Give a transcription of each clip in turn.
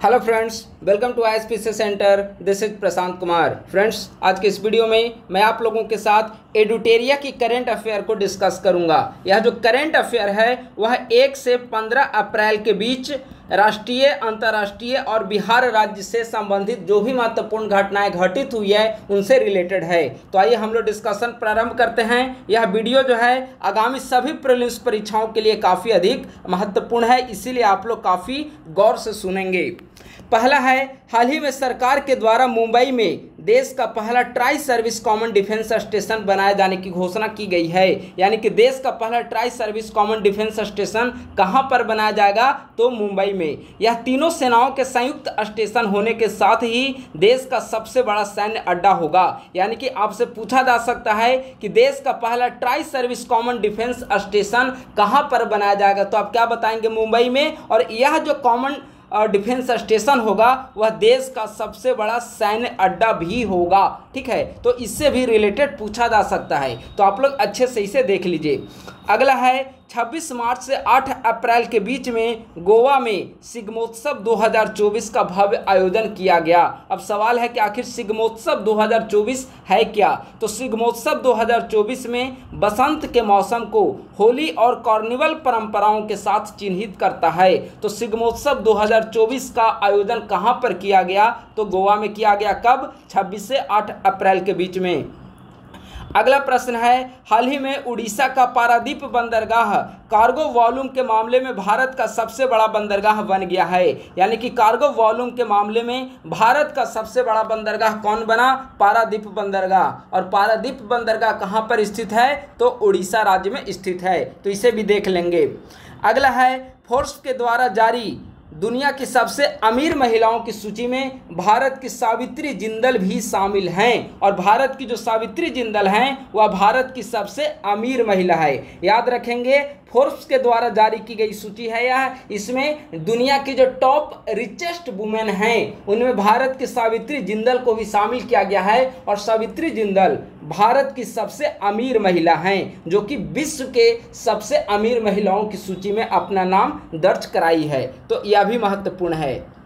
Hello friends welcome to I S center this is Prashant Kumar friends आज के इस video में मैं आप लोगों के साथ एडुटेरिया की करंट अफेयर को डिस्कस करूँगा। यह जो करंट अफेयर है, वह एक से पंद्रह अप्रैल के बीच राष्ट्रीय, अंतर्राष्ट्रीय और बिहार राज्य से संबंधित जो भी महत्वपूर्ण घटनाएँ घटित हुई है, उनसे रिलेटेड है। तो आइए हम लोग डिस्कशन प्रारंभ करते हैं। यह वीडियो जो है, आगामी सभी प्रीलिम्स परीक्षाओं के लिए काफ़ी अधिक महत्वपूर्ण है। इसीलिए आप लोग काफ़ी गौर से सुनेंगे। पहला है, हाल ही में सरकार के द्वारा मुंबई में देश का पहला tri service common defence station बनाए जाने की घोषणा की गई है। यानी कि देश का पहला tri service common defence station कहाँ पर बनाया जाएगा? तो मुंबई में। यह तीनों सेनाओं के संयुक्त स्टेशन होने के साथ ही देश का सबसे बड़ा सैन्य अड्डा होगा। यानी कि आपसे पूछा जा सकता है कि देश का पहला tri service common defence station कहाँ पर बनाया जाएगा? तो आप क्या बताएँगे मुंबई में? और यह जो कॉमन डिफेंस स्टेशन होगा, वह देश का सबसे बड़ा सैन्य अड्डा भी होगा, ठीक है? तो इससे भी रिलेटेड पूछा जा सकता है। तो आप लोग अच्छे से इसे देख लीजिए। अगला है 26 मार्च से 8 अप्रैल के बीच में गोवा में सिग्मोत्सव 2024 का भव्य आयोजन किया गया। अब सवाल है कि आखिर सिग्मोत्सव 2024 है क्या? तो सिग्मोत्सव 2024 में बसंत के मौसम को होली और कार्निवल परंपराओं के साथ चिन्हित करता है। तो सिग्मोत्सव 2024 का आयोजन कहाँ पर किया गया? तो गोवा में किया गया कब? 26 से 8 अप्रैल के बीच में। अगला प्रश्न है, हाल ही में उड़ीसा का पारादीप बंदरगाह कार्गो वॉल्यूम के मामले में भारत का सबसे बड़ा बंदरगाह बन गया है। यानी कि कार्गो वॉल्यूम के मामले में भारत का सबसे बड़ा बंदरगाह कौन बना? पारादीप बंदरगाह। और पारादीप बंदरगाह कहाँ पर स्थित है? तो उड़ीसा राज्य में स्थित है। तो इसे भी देख लेंगे। अगला है फोर्स के द्वारा जारी दुनिया की सबसे अमीर महिलाओं की सूची में भारत की सावित्री जिंदल भी शामिल हैं। और भारत की जो सावित्री जिंदल हैं, वह भारत की सबसे अमीर महिला है। याद रखेंगे फोर्ब्स के द्वारा जारी की गई सूची है यह। इसमें दुनिया की जो टॉप रिचेस्ट वुमेन हैं, उनमें भारत की सावित्री जिंदल को भी शामिल किया गया है और सावित्री जिंदल भारत की सबसे अमीर महिला हैं, जो कि विश्व के सबसे अमीर महिलाओं की सूची में अपना नाम दर्ज कराई है। तो यह भी महत्वपूर्ण है।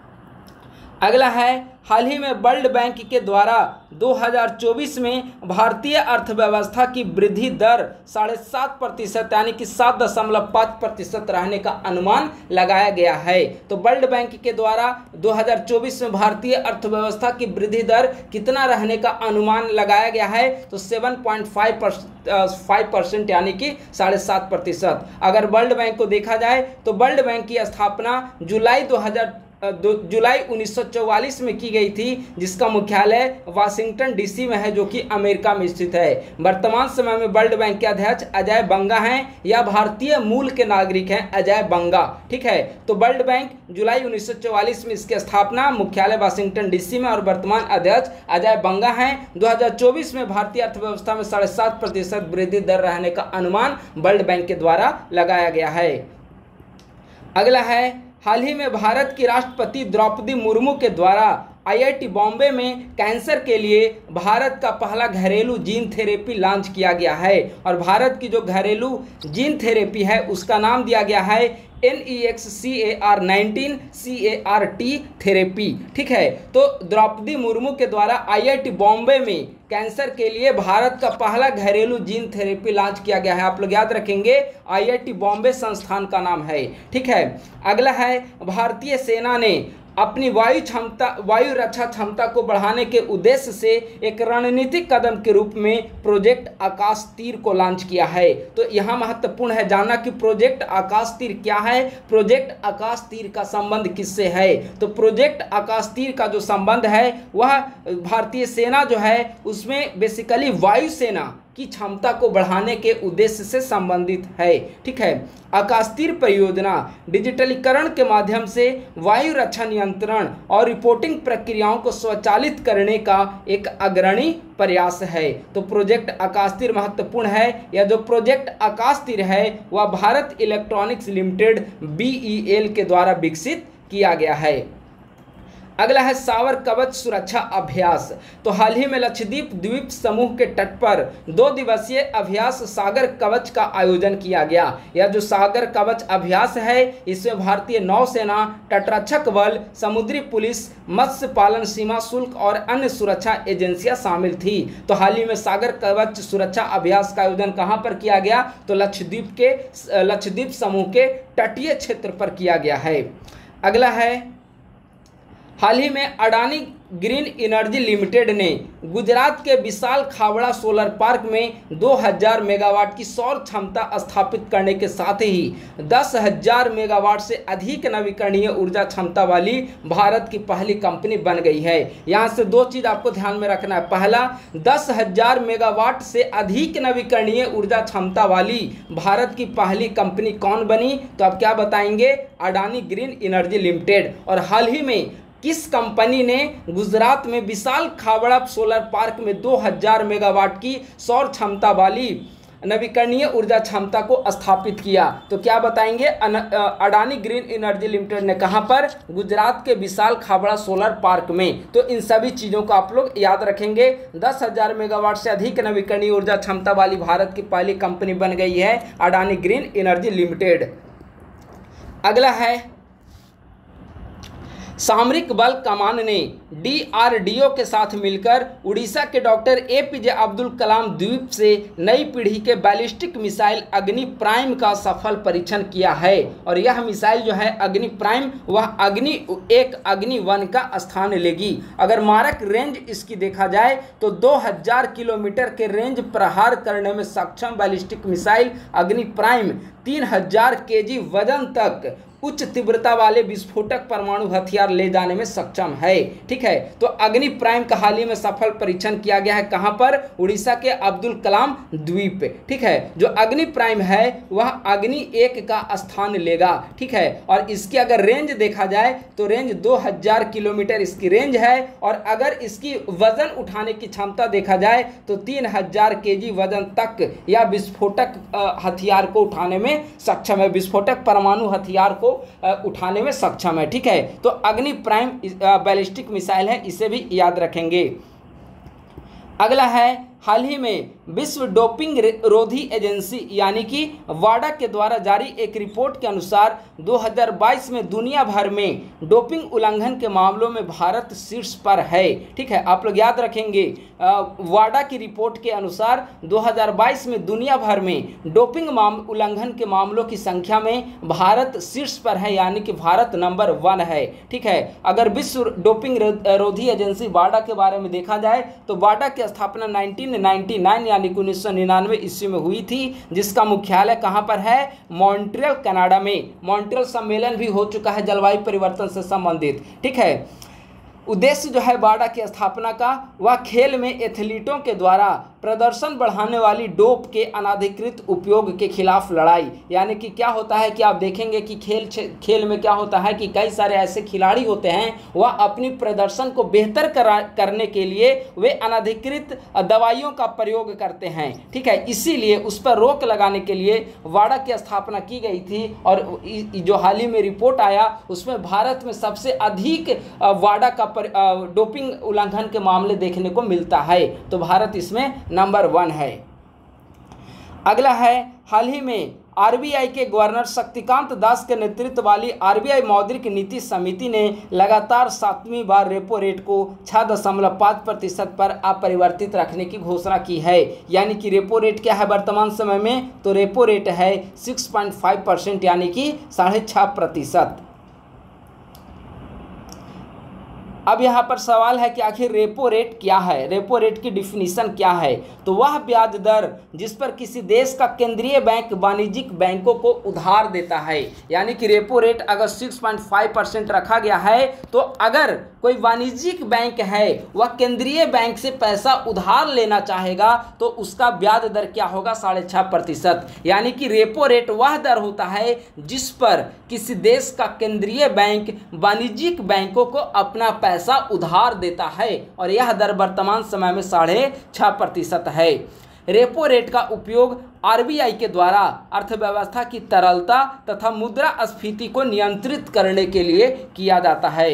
अगला है, हाल ही में वर्ल्ड बैंक के द्वारा 2024 में भारतीय अर्थव्यवस्था की वृद्धि दर साढ़े सात प्रतिशत, यानी कि सात दशमलव पाँच प्रतिशत रहने का अनुमान लगाया गया है। तो वर्ल्ड बैंक के द्वारा 2024 में भारतीय अर्थव्यवस्था की वृद्धि दर कितना रहने का अनुमान लगाया गया है? तो 7.5 फाइव परसेंट, यानी कि साढ़े सात प्रतिशत। अगर वर्ल्ड बैंक को देखा जाए तो वर्ल्ड बैंक की स्थापना जुलाई दो हज़ार जुलाई 1944 में की गई थी, जिसका मुख्यालय वाशिंगटन डीसी में है, जो कि अमेरिका में स्थित है। वर्तमान समय में वर्ल्ड बैंक के अध्यक्ष अजय बंगा हैं, या भारतीय मूल के नागरिक हैं अजय बंगा, ठीक है? तो वर्ल्ड बैंक जुलाई 1944 में इसकी स्थापना, मुख्यालय वाशिंगटन डीसी में और वर्तमान अध्यक्ष अजय बंगा हैं। 2024 में भारतीय अर्थव्यवस्था में साढ़े सात प्रतिशत वृद्धि दर रहने का अनुमान वर्ल्ड बैंक के द्वारा लगाया गया है। अगला है हाल ही में भारत की राष्ट्रपति द्रौपदी मुर्मू के द्वारा आईआईटी बॉम्बे में कैंसर के लिए भारत का पहला घरेलू जीन थेरेपी लॉन्च किया गया है और भारत की जो घरेलू जीन थेरेपी है, उसका नाम दिया गया है N E X C A R nineteen C A R T therapy. ठीक है? तो द्रौपदी मुर्मू के द्वारा आईआईटी बॉम्बे में कैंसर के लिए भारत का पहला घरेलू जीन थेरेपी लॉन्च किया गया है। आप लोग याद रखेंगे, आईआईटी बॉम्बे संस्थान का नाम है। ठीक है? अगला है, भारतीय सेना ने अपनी वायु क्षमता, वायु रक्षा क्षमता को बढ़ाने के उद्देश्य से एक रणनीतिक कदम के रूप में प्रोजेक्ट आकाश तीर को लॉन्च किया है। तो यहाँ महत्वपूर्ण है जानना कि प्रोजेक्ट आकाश तीर क्या है, प्रोजेक्ट आकाश तीर का संबंध किससे है? तो प्रोजेक्ट आकाश तीर का जो संबंध है, वह भारतीय सेना जो है, उसमें बेसिकली वायुसेना की क्षमता को बढ़ाने के उद्देश्य से संबंधित है। ठीक है? आकाशतीर परियोजना डिजिटलीकरण के माध्यम से वायु रक्षा नियंत्रण और रिपोर्टिंग प्रक्रियाओं को स्वचालित करने का एक अग्रणी प्रयास है। तो प्रोजेक्ट आकाशतीर महत्वपूर्ण है या जो प्रोजेक्ट आकाशतीर है, वह भारत इलेक्ट्रॉनिक्स लिमिटेड बीईएल के द्वारा विकसित किया गया है। अगला है सावर कवच सुरक्षा अभ्यास। तो हाल ही में लक्षद्वीप द्वीप समूह के तट पर दो दिवसीय अभ्यास सागर कवच का आयोजन किया गया। यह जो सागर कवच अभ्यास है, इसमें भारतीय नौसेना, तटरक्षक बल, समुद्री पुलिस, मत्स्य पालन सीमा शुल्क और अन्य सुरक्षा एजेंसियाँ शामिल थी। तो हाल ही में सागर कवच सुरक्षा अभ्यास का आयोजन कहाँ पर किया गया? तो लक्षद्वीप के, लक्षद्वीप समूह के तटीय क्षेत्र पर किया गया है। अगला है हाल ही में अडानी ग्रीन एनर्जी लिमिटेड ने गुजरात के विशाल खावड़ा सोलर पार्क में 2000 मेगावाट की सौर क्षमता स्थापित करने के साथ ही 10,000 मेगावाट से अधिक नवीकरणीय ऊर्जा क्षमता वाली भारत की पहली कंपनी बन गई है। यहाँ से दो चीज़ आपको ध्यान में रखना है। पहला 10,000 मेगावाट से अधिक नवीकरणीय ऊर्जा क्षमता वाली भारत की पहली कंपनी कौन बनी? तो आप क्या बताएँगे? Adani green energy limited. और हाल ही में किस कंपनी ने गुजरात में विशाल खावड़ा सोलर पार्क में 2000 मेगावाट की सौर क्षमता वाली नवीकरणीय ऊर्जा क्षमता को स्थापित किया? तो क्या बताएँगे? अडानी ग्रीन एनर्जी लिमिटेड ने कहाँ पर? गुजरात के विशाल खाबड़ा सोलर पार्क में। तो इन सभी चीज़ों को आप लोग याद रखेंगे। दस हज़ार मेगावाट से अधिक नवीकरणीय ऊर्जा क्षमता वाली भारत की पहली कंपनी बन गई है अडानी ग्रीन एनर्जी लिमिटेड। अगला है सामरिक बल कमान ने डीआरडीओ के साथ मिलकर उड़ीसा के doctor A P J Abdul Kalam द्वीप से नई पीढ़ी के बैलिस्टिक मिसाइल अग्नि प्राइम का सफल परीक्षण किया है। और यह मिसाइल जो है अग्नि प्राइम, वह अग्नि एक अग्नि वन का स्थान लेगी। अगर मारक रेंज इसकी देखा जाए तो 2000 किलोमीटर के रेंज प्रहार करने में सक्षम ballistic missile Agni prime 3000 KG वज़न तक उच्च तीव्रता वाले विस्फोटक परमाणु हथियार ले जाने में सक्षम है। ठीक है। तो अग्नि प्राइम का हाल ही में सफल परीक्षण किया गया है। कहाँ पर? उड़ीसा के अब्दुल कलाम द्वीप पे। ठीक है? जो अग्नि प्राइम है, वह अग्नि एक का स्थान लेगा। ठीक है? और इसकी अगर रेंज देखा जाए तो रेंज 2000 किलोमीटर इसकी रेंज है। और अगर इसकी वज़न उठाने की क्षमता देखा जाए तो 3000 केजी वज़न तक या विस्फोटक हथियार को उठाने में सक्षम है। विस्फोटक परमाणु हथियार को उठाने में सक्षम है। ठीक है? तो अग्नि प्राइम बैलिस्टिक मिसाइल है इसे भी याद रखेंगे। अगला है हाल ही में विश्व डोपिंग रोधी एजेंसी यानी कि वाडा के द्वारा जारी एक रिपोर्ट के अनुसार 2022 में दुनिया भर में डोपिंग उल्लंघन के मामलों में भारत शीर्ष पर है। ठीक है, आप लोग याद रखेंगे वाडा की रिपोर्ट के अनुसार 2022 में दुनिया भर में डोपिंग उल्लंघन के मामलों की संख्या में भारत शीर्ष पर है, यानी कि भारत नंबर वन है। ठीक है, अगर विश्व डोपिंग रोधी एजेंसी वाडा के बारे में देखा जाए तो वाडा की स्थापना नाइनटीन 1999 यानी कि उन्नीस सौ निन्यानवे ईस्वी में हुई थी, जिसका मुख्यालय कहाँ पर है? मॉन्ट्रियल, कनाडा में। मॉन्ट्रियल सम्मेलन भी हो चुका है जलवायु परिवर्तन से संबंधित। ठीक है? उद्देश्य जो है बाडा की स्थापना का, वह खेल में एथलीटों के द्वारा प्रदर्शन बढ़ाने वाली डोप के अनाधिकृत उपयोग के खिलाफ लड़ाई। यानी कि क्या होता है कि आप देखेंगे कि खेल खेल में क्या होता है कि कई सारे ऐसे खिलाड़ी होते हैं, वह अपनी प्रदर्शन को बेहतर करा, करने के लिए वे अनाधिकृत दवाइयों का प्रयोग करते हैं। ठीक है, इसीलिए उस पर रोक लगाने के लिए वाड़ा की स्थापना की गई थी और जो हाल ही में रिपोर्ट आया, उसमें भारत में सबसे अधिक वाड़ा का डोपिंग उल्लंघन के मामले देखने को मिलता है। तो भारत इसमें नंबर वन है। अगला है, हाल ही में आरबीआई के गवर्नर शक्तिकांत दास के नेतृत्व वाली आरबीआई मौद्रिक नीति समिति ने लगातार सातवीं बार रेपो रेट को छः दशमलव पाँच प्रतिशत पर अपरिवर्तित रखने की घोषणा की है। यानी कि रेपो रेट क्या है वर्तमान समय में? तो रेपो रेट है सिक्स पॉइंट फाइव परसेंट, यानी कि साढ़े छः प्रतिशत। अब यहाँ पर सवाल है कि आखिर रेपो रेट क्या है? रेपो रेट की डिफिनीशन क्या है? तो वह ब्याज दर जिस पर किसी देश का केंद्रीय बैंक वाणिज्यिक बैंकों को उधार देता है। यानी कि रेपो रेट अगर 6.5 परसेंट रखा गया है तो अगर कोई वाणिज्यिक बैंक है, वह केंद्रीय बैंक से पैसा उधार लेना चाहेगा तो उसका ब्याज दर क्या होगा? साढ़े प्रतिशत। यानी कि रेपो रेट वह दर होता है जिस पर किसी देश का केंद्रीय बैंक वाणिज्यिक बैंकों को अपना पैसा पैसा उधार देता है और यह दर वर्तमान समय में साढ़े छः प्रतिशत है। रेपो रेट का उपयोग आरबीआई के द्वारा अर्थव्यवस्था की तरलता तथा मुद्रा स्फीति को नियंत्रित करने के लिए किया जाता है।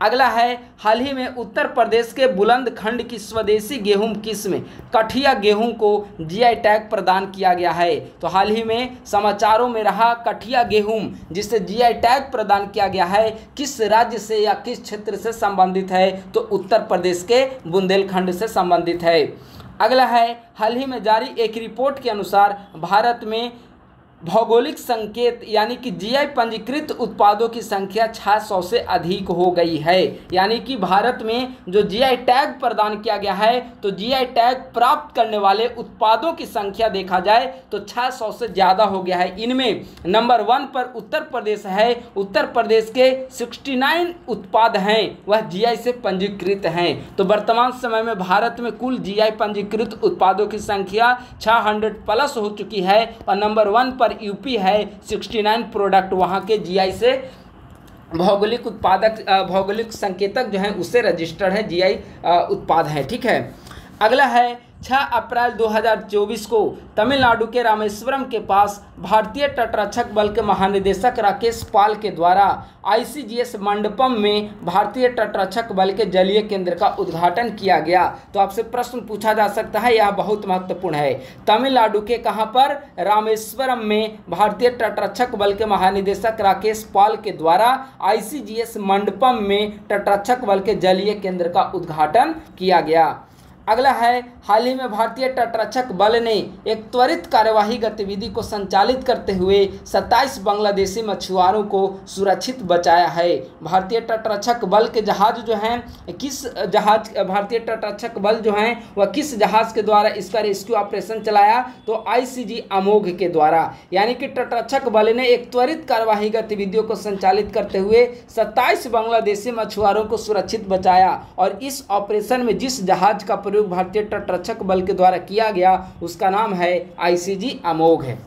अगला है, हाल ही में उत्तर प्रदेश के बुलंदखंड की स्वदेशी गेहूँ किस्म कठिया गेहूँ को जीआई टैग प्रदान किया गया है। तो हाल ही में समाचारों में रहा कठिया गेहूँ, जिसे जीआई टैग प्रदान किया गया है, किस राज्य से या किस क्षेत्र से संबंधित है? तो उत्तर प्रदेश के बुंदेलखंड से संबंधित है। अगला है, हाल ही में जारी एक रिपोर्ट के अनुसार भारत में भौगोलिक संकेत यानी कि जीआई पंजीकृत उत्पादों की संख्या 600 से अधिक हो गई है। यानी कि भारत में जो जीआई टैग प्रदान किया गया है तो जीआई टैग प्राप्त करने वाले उत्पादों की संख्या देखा जाए तो 600 से ज़्यादा हो गया है। इनमें नंबर वन पर उत्तर प्रदेश है, उत्तर प्रदेश के 69 उत्पाद हैं, वह जीआई से पंजीकृत हैं। तो वर्तमान समय में भारत में कुल जीआई पंजीकृत उत्पादों की संख्या छः प्लस हो चुकी है, और नंबर वन पर यूपी है 69 प्रोडक्ट वहाँ के जीआई से भौगोलिक उत्पादक भौगोलिक संकेतक जो है, उससे रजिस्टर्ड है जीआई उत्पाद है, ठीक है? अगला है 6 अप्रैल 2024 को तमिलनाडु के रामेश्वरम के पास भारतीय तटरक्षक बल के महानिदेशक राकेश पाल के द्वारा आईसीजीएस मंडपम में भारतीय तटरक्षक बल के जलीय केंद्र का उद्घाटन किया गया। तो आपसे प्रश्न पूछा जा सकता है, यह बहुत महत्वपूर्ण है। तमिलनाडु के कहाँ पर रामेश्वरम में भारतीय तटरक्षक बल के महानिदेशक राकेश पाल के द्वारा आईसीजीएस मंडपम में तटरक्षक बल के जलीय केंद्र का उद्घाटन किया गया? अगला है, हाल ही में भारतीय तटरक्षक बल ने एक त्वरित कार्यवाही गतिविधि को संचालित करते हुए 27 बांग्लादेशी मछुआरों को सुरक्षित बचाया है। भारतीय तटरक्षक बल के जहाज़ जो हैं, किस जहाज़, भारतीय तटरक्षक बल जो हैं, वह किस जहाज़ के द्वारा इसका रेस्क्यू ऑपरेशन चलाया? तो आईसीजी अमोघ के द्वारा। यानी कि तटरक्षक बल ने एक त्वरित कार्यवाही गतिविधियों को संचालित करते हुए सत्ताईस बांग्लादेशी मछुआरों को सुरक्षित बचाया और इस ऑपरेशन में जिस जहाज़ का प्रयोग भारतीय तटरक्षक बल के द्वारा किया गया उसका नाम है आईसीजी अमोघ है।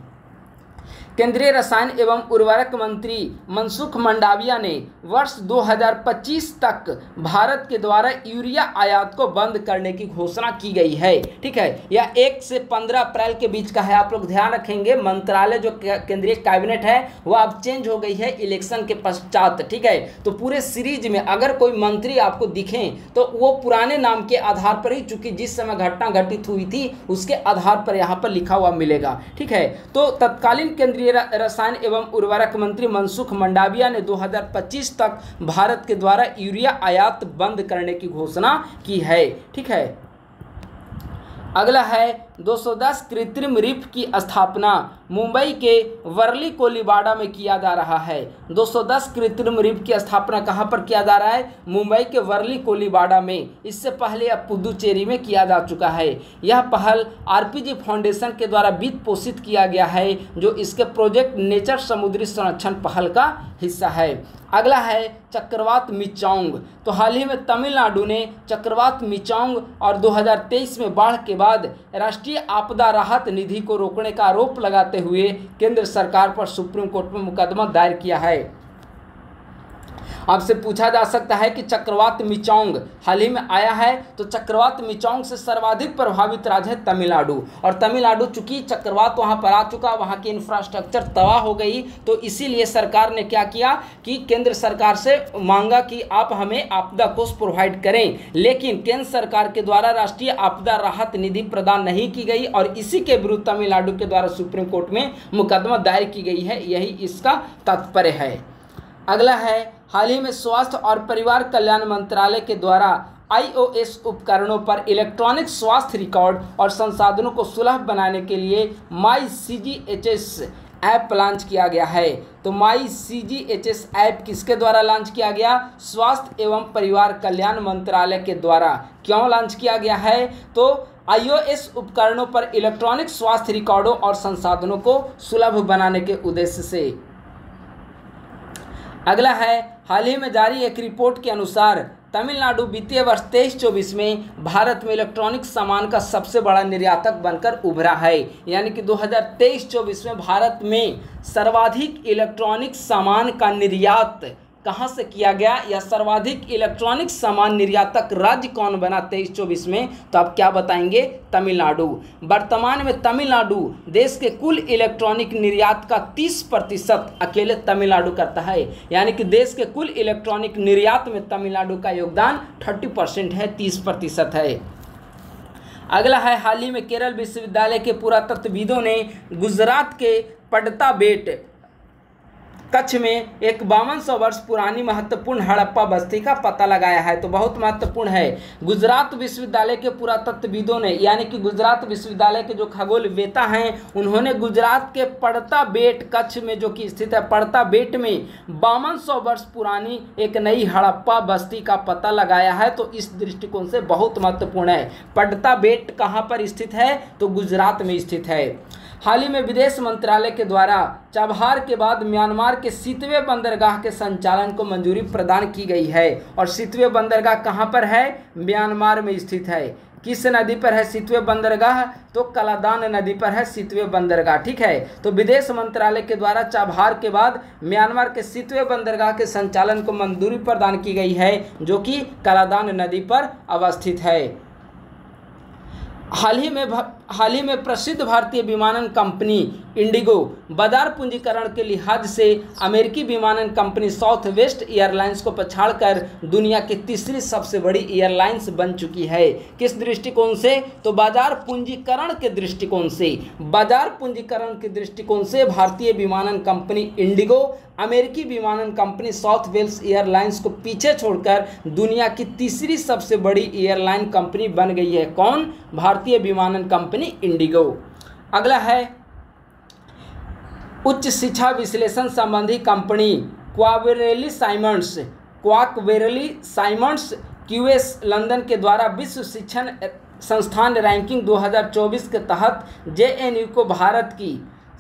केंद्रीय रसायन एवं उर्वरक मंत्री मनसुख मंडाविया ने वर्ष 2025 तक भारत के द्वारा यूरिया आयात को बंद करने की घोषणा की गई है। ठीक है? यह एक से 15 अप्रैल के बीच का है। आप लोग ध्यान रखेंगे, मंत्रालय जो केंद्रीय कैबिनेट है वह अब चेंज हो गई है इलेक्शन के पश्चात। ठीक है? तो पूरे सीरीज़ में अगर कोई मंत्री आपको दिखें तो वो पुराने नाम के आधार पर ही, चूँकि जिस समय घटना घटित हुई थी, उसके आधार पर यहाँ पर लिखा हुआ मिलेगा। ठीक है? तो तत्कालीन केंद्रीय केंद्रीय रसायन एवं उर्वरक मंत्री मनसुख मंडाविया ने 2025 तक भारत के द्वारा यूरिया आयात बंद करने की घोषणा की है। ठीक है। अगला है 210 कृत्रिम रिफ की स्थापना मुंबई के वर्ली कोलीबाड़ा में किया जा रहा है। 210 कृत्रिम रिफ की स्थापना कहाँ पर किया जा रहा है? मुंबई के वर्ली कोलीबाड़ा में। इससे पहले अब पुदुचेरी में किया जा चुका है। यह पहल आरपीजी फाउंडेशन के द्वारा वित्त पोषित किया गया है, जो इसके प्रोजेक्ट नेचर समुद्री संरक्षण पहल का हिस्सा है। अगला है चक्रवात मिचांग। तो हाल ही में तमिलनाडु ने चक्रवात मिचांग और 2023 में बाढ़ के बाद राष्ट्रीय आपदा राहत निधि को रोकने का आरोप लगाते हुए केंद्र सरकार पर सुप्रीम कोर्ट में मुकदमा दायर किया है। आपसे पूछा जा सकता है कि चक्रवात मिचौंग हाल ही में आया है तो चक्रवात मिचौंग से सर्वाधिक प्रभावित राज्य है तमिलनाडु। और तमिलनाडु, चूँकि चक्रवात वहाँ पर आ चुका, वहाँ की इंफ्रास्ट्रक्चर तबाह हो गई तो इसीलिए सरकार ने क्या किया कि केंद्र सरकार से मांगा कि आप हमें आपदा कोष प्रोवाइड करें। लेकिन केंद्र सरकार के द्वारा राष्ट्रीय आपदा राहत निधि प्रदान नहीं की गई और इसी के विरुद्ध तमिलनाडु के द्वारा सुप्रीम कोर्ट में मुकदमा दायर की गई है, यही इसका तात्पर्य है। अगला है हाल ही में स्वास्थ्य और परिवार कल्याण मंत्रालय के द्वारा आईओएस उपकरणों पर इलेक्ट्रॉनिक स्वास्थ्य रिकॉर्ड और संसाधनों को सुलभ बनाने के लिए my C G H S app launch किया गया है। तो my C G H S app किसके द्वारा लॉन्च किया गया? स्वास्थ्य एवं परिवार कल्याण मंत्रालय के द्वारा। क्यों लॉन्च किया गया है? तो आईओएस उपकरणों पर इलेक्ट्रॉनिक स्वास्थ्य रिकॉर्डों और संसाधनों को सुलभ बनाने के उद्देश्य से। अगला है हाल ही में जारी एक रिपोर्ट के अनुसार, तमिलनाडु वित्तीय वर्ष तेईस चौबीस में भारत में इलेक्ट्रॉनिक सामान का सबसे बड़ा निर्यातक बनकर उभरा है। यानी कि 2023-24 में भारत में सर्वाधिक इलेक्ट्रॉनिक सामान का निर्यात कहाँ से किया गया? या सर्वाधिक इलेक्ट्रॉनिक सामान निर्यातक राज्य कौन बना तेईस चौबीस में? तो आप क्या बताएँगे? तमिलनाडु। वर्तमान में तमिलनाडु देश के कुल इलेक्ट्रॉनिक निर्यात का 30 प्रतिशत अकेले तमिलनाडु करता है। यानी कि देश के कुल इलेक्ट्रॉनिक निर्यात में तमिलनाडु का योगदान 30 परसेंट है 30 प्रतिशत है। अगला है, हाल ही में केरल विश्वविद्यालय के पुरातत्वविदों ने गुजरात के पडता बेट कच्छ में एक बावन सौ वर्ष पुरानी महत्वपूर्ण हड़प्पा बस्ती का पता लगाया है। तो बहुत महत्वपूर्ण है। गुजरात विश्वविद्यालय के पुरातत्वविदों ने, यानी कि गुजरात विश्वविद्यालय के जो खगोल वेता हैं, उन्होंने गुजरात के पड़ता बेट कच्छ में जो कि स्थित है, पड़ता बेट में बावन सौ वर्ष पुरानी एक नई हड़प्पा बस्ती का पता लगाया है। तो इस दृष्टिकोण से बहुत महत्वपूर्ण है। पड़ता बेट कहाँ पर स्थित है? तो गुजरात में स्थित है। हाल ही में विदेश मंत्रालय के द्वारा चाबहार के बाद म्यांमार के सीतवे बंदरगाह के संचालन को मंजूरी प्रदान की गई है। और सीतवे बंदरगाह कहाँ पर है? म्यांमार में स्थित है। किस नदी पर है सितवे बंदरगाह? तो कलादान नदी पर है सितवे बंदरगाह, ठीक है? तो विदेश मंत्रालय के द्वारा चाबहार के बाद म्यांमार के सितवे बंदरगाह के संचालन को मंजूरी प्रदान की गई है, जो कि कलादान नदी पर अवस्थित है। हाल ही में हाल ही में प्रसिद्ध भारतीय विमानन कंपनी इंडिगो बाज़ार पूंजीकरण के लिहाज से अमेरिकी विमानन कंपनी साउथ वेस्ट एयरलाइंस को पछाड़कर दुनिया की तीसरी सबसे बड़ी एयरलाइंस बन चुकी है। किस दृष्टिकोण से? तो बाज़ार पूंजीकरण के दृष्टिकोण से। बाज़ार पूंजीकरण के दृष्टिकोण से भारतीय विमानन कंपनी इंडिगो अमेरिकी विमानन कंपनी साउथ वेल्स एयरलाइंस को पीछे छोड़कर दुनिया की तीसरी सबसे बड़ी एयरलाइन कंपनी बन गई है। कौन? भारतीय विमानन कंपनी इंडिगो अगला है, उच्च शिक्षा विश्लेषण संबंधी company Quacquarelli Symonds Quacquarelli Symonds QS London के द्वारा विश्व शिक्षण संस्थान रैंकिंग 2024 के तहत जेएनयू को भारत की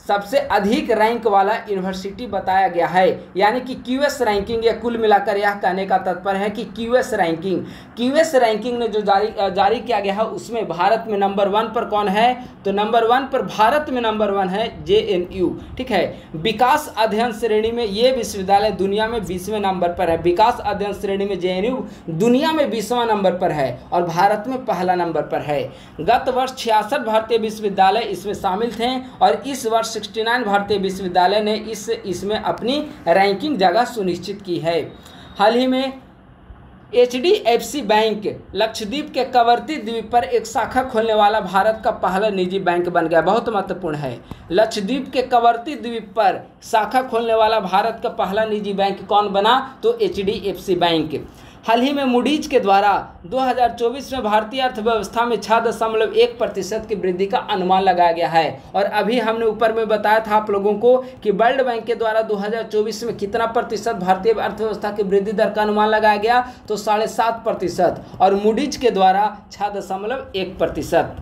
सबसे अधिक रैंक वाला यूनिवर्सिटी बताया गया है। यानी कि क्यूएस रैंकिंग या कुल मिलाकर यह कहने का तात्पर्य है कि क्यूएस रैंकिंग क्यूएस रैंकिंग ने जो जारी जारी किया गया है, उसमें भारत में नंबर वन पर कौन है? तो नंबर वन पर भारत में नंबर वन है जे एन यू ठीक है? विकास अध्ययन श्रेणी में ये विश्वविद्यालय दुनिया में बीसवें नंबर पर है। विकास अध्ययन श्रेणी में जे एन यू दुनिया में बीसवा नंबर पर है और भारत में पहला नंबर पर है। गत वर्ष छियासठ भारतीय विश्वविद्यालय इसमें शामिल थे और इस वर्ष 69 भारतीय विश्वविद्यालय ने इस, इसमें अपनी रैंकिंग जगह सुनिश्चित की है। हाल ही में H D F C bank Lakshadweep के कवरती द्वीप पर एक शाखा खोलने वाला भारत का पहला निजी बैंक बन गया। बहुत महत्वपूर्ण है। लक्षद्वीप के कवरती द्वीप पर शाखा खोलने वाला भारत का पहला निजी बैंक कौन बना? तो H D F C bank. हाल ही में मूडीज के द्वारा 2024 में भारतीय अर्थव्यवस्था में छः दशमलव एक प्रतिशत की वृद्धि का अनुमान लगाया गया है। और अभी हमने ऊपर में बताया था आप लोगों को कि वर्ल्ड बैंक के द्वारा 2024 में कितना प्रतिशत भारतीय अर्थव्यवस्था की वृद्धि दर का अनुमान लगाया गया? तो साढ़े सात प्रतिशत। और मूडीज के द्वारा छः दशमलव एक प्रतिशत।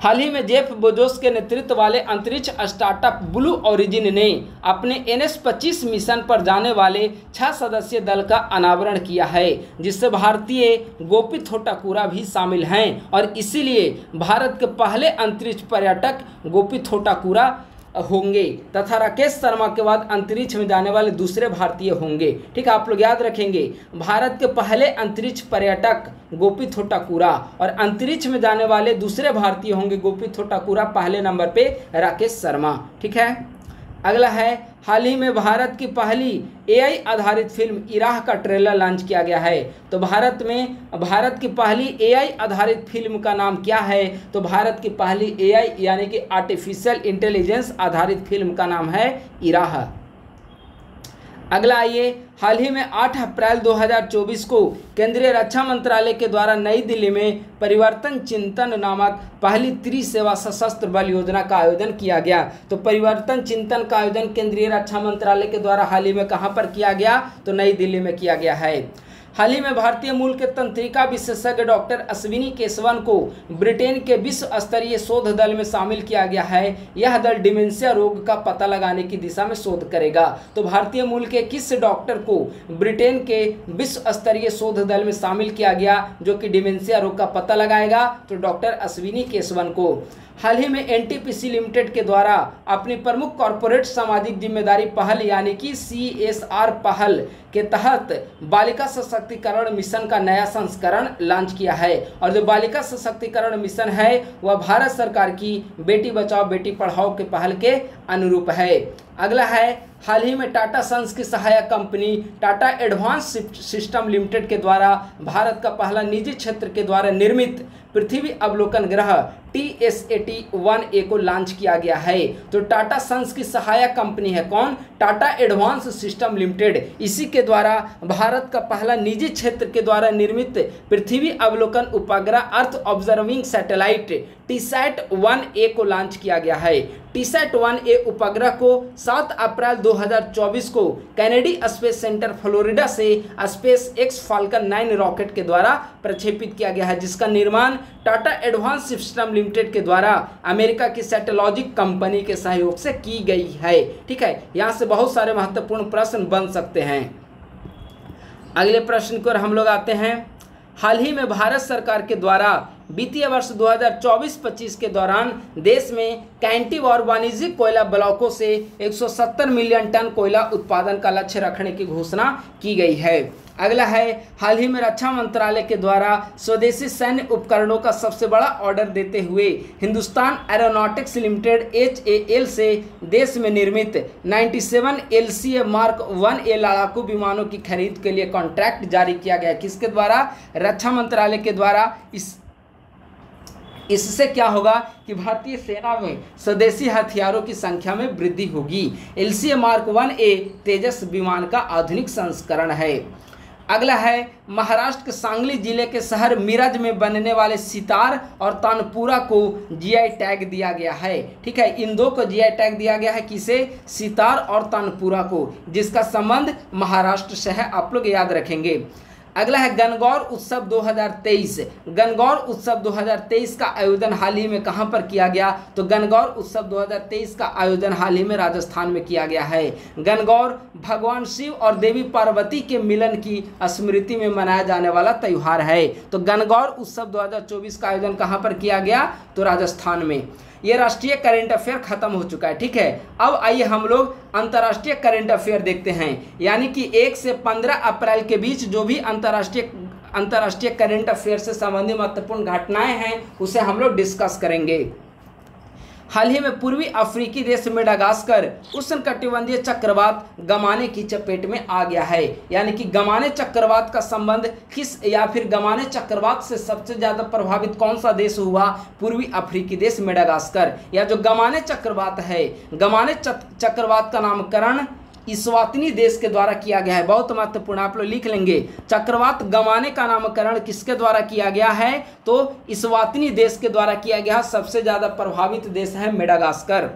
हाल ही में जेफ बोजोस के नेतृत्व वाले अंतरिक्ष स्टार्टअप ब्लू ओरिजिन ने अपने एन एस पच्चीस मिशन पर जाने वाले छह सदस्यीय दल का अनावरण किया है, जिससे भारतीय गोपी थोटाकुरा भी शामिल हैं और इसीलिए भारत के पहले अंतरिक्ष पर्यटक गोपी थोटाकुरा होंगे। तथा राकेश शर्मा के बाद अंतरिक्ष में जाने वाले दूसरे भारतीय होंगे। ठीक है, आप लोग याद रखेंगे, भारत के पहले अंतरिक्ष पर्यटक गोपी थोटाकुरा और अंतरिक्ष में जाने वाले दूसरे भारतीय होंगे गोपी थोटाकुरा, पहले नंबर पे राकेश शर्मा। ठीक है? अगला है, हाल ही में भारत की पहली एआई आधारित फ़िल्म इराह का ट्रेलर लॉन्च किया गया है। तो भारत में, भारत की पहली एआई आधारित फ़िल्म का नाम क्या है? तो भारत की पहली एआई यानी कि आर्टिफिशियल इंटेलिजेंस आधारित फ़िल्म का नाम है इराह। अगला आइए, हाल ही में 8 अप्रैल 2024 को केंद्रीय रक्षा मंत्रालय के द्वारा नई दिल्ली में परिवर्तन चिंतन नामक पहली त्रिसेवा सशस्त्र बल योजना का आयोजन किया गया। तो परिवर्तन चिंतन का आयोजन केंद्रीय रक्षा मंत्रालय के द्वारा हाल ही में कहाँ पर किया गया? तो नई दिल्ली में किया गया है। हाल ही में भारतीय मूल के तंत्रिका विशेषज्ञ डॉक्टर अश्विनी केशवन को ब्रिटेन के विश्व स्तरीय शोध दल में शामिल किया गया है। यह दल डिमेंशिया रोग का पता लगाने की दिशा में शोध करेगा। तो भारतीय मूल के किस डॉक्टर को ब्रिटेन के विश्व स्तरीय शोध दल में शामिल किया गया, जो कि डिमेंशिया रोग का पता लगाएगा? तो डॉक्टर अश्विनी केशवन को। हाल ही में एनटीपीसी लिमिटेड के द्वारा अपनी प्रमुख कॉरपोरेट सामाजिक ज़िम्मेदारी पहल, यानी कि सीएसआर पहल के तहत बालिका सशक्तिकरण मिशन का नया संस्करण लॉन्च किया है। और जो बालिका सशक्तिकरण मिशन है, वह भारत सरकार की बेटी बचाओ, बेटी पढ़ाओ के पहल के अनुरूप है। अगला है हाल ही में टाटा सन्स की सहायक company Tata advance system limited के द्वारा भारत का पहला निजी क्षेत्र के द्वारा निर्मित पृथ्वी अवलोकन ग्रह T S A T one A को लॉन्च किया गया है। तो टाटा सन्स की सहायक कंपनी है कौन? Tata advance system limited. इसी के द्वारा भारत का पहला निजी क्षेत्र के द्वारा निर्मित पृथ्वी अवलोकन उपग्रह earth observing satellite TSAT one A को लॉन्च किया गया है। टीसैट वन ए उपग्रह को 7 अप्रैल 2024 को कैनेडी स्पेस सेंटर फ्लोरिडा से स्पेस एक्स फाल्कन 9 रॉकेट के द्वारा प्रक्षेपित किया गया है, जिसका निर्माण टाटा एडवांस सिस्टम लिमिटेड के द्वारा अमेरिका की सेटेलॉजिक कंपनी के सहयोग से की गई है। ठीक है, यहाँ से बहुत सारे महत्वपूर्ण प्रश्न बन सकते हैं। अगले प्रश्न की हम लोग आते हैं। हाल ही में भारत सरकार के द्वारा वित्तीय वर्ष 2024-25 के दौरान देश में कैंटिव और वाणिज्यिक कोयला ब्लॉकों से 170 मिलियन टन कोयला उत्पादन का लक्ष्य रखने की घोषणा की गई है। अगला है, हाल ही में रक्षा मंत्रालय के द्वारा स्वदेशी सैन्य उपकरणों का सबसे बड़ा ऑर्डर देते हुए Hindustan aeronautics limited H A L से देश में निर्मित 97 L C A mark one A लड़ाकू विमानों की खरीद के लिए कॉन्ट्रैक्ट जारी किया गया, किसके द्वारा? रक्षा मंत्रालय के द्वारा। इस इससे क्या होगा कि भारतीय सेना में स्वदेशी हथियारों की संख्या में वृद्धि होगी। L C mark one A Tejas विमान का आधुनिक संस्करण है। अगला है, महाराष्ट्र के सांगली ज़िले के शहर मिरज में बनने वाले सितार और तानपुरा को जीआई टैग दिया गया है। ठीक है, इन दो को जीआई टैग दिया गया है किसे? सितार और तानपुरा को, जिसका संबंध महाराष्ट्र से है आप लोग याद रखेंगे। अगला है गनगौर उत्सव 2023 गनगौर उत्सव 2023 का आयोजन हाल ही में कहाँ पर किया गया? तो गनगौर उत्सव 2023 का आयोजन हाल ही में राजस्थान में किया गया है। गनगौर भगवान शिव और देवी पार्वती के मिलन की स्मृति में मनाया जाने वाला त्यौहार है। तो गनगौर उत्सव 2024 का आयोजन कहाँ पर किया गया? तो राजस्थान में। ये राष्ट्रीय करेंट अफेयर खत्म हो चुका है, ठीक है? अब आइए हम लोग अंतर्राष्ट्रीय करेंट अफेयर देखते हैं। यानी कि एक से पंद्रह अप्रैल के बीच जो भी अंतर्राष्ट्रीय अंतर्राष्ट्रीय करेंट अफेयर से संबंधित महत्वपूर्ण घटनाएँ हैं, उसे हम लोग डिस्कस करेंगे। हाल ही में पूर्वी अफ्रीकी देश मेडागास्कर उष्ण कटिबंधीय चक्रवात गमाने की चपेट में आ गया है। यानी कि गमाने चक्रवात का संबंध किस या फिर गमाने चक्रवात से सबसे ज़्यादा प्रभावित कौन सा देश हुआ? पूर्वी अफ्रीकी देश मेडागास्कर। या जो गमाने चक्रवात है, गमाने चक्रवात का नामकरण इसवातनी देश के द्वारा किया गया है। बहुत महत्वपूर्ण, आप लोग लिख लेंगे। चक्रवात गमाने का नामकरण किसके द्वारा किया गया है? तो इसवातनी देश के द्वारा किया गया सबसे ज़्यादा प्रभावित देश है मेडागास्कर।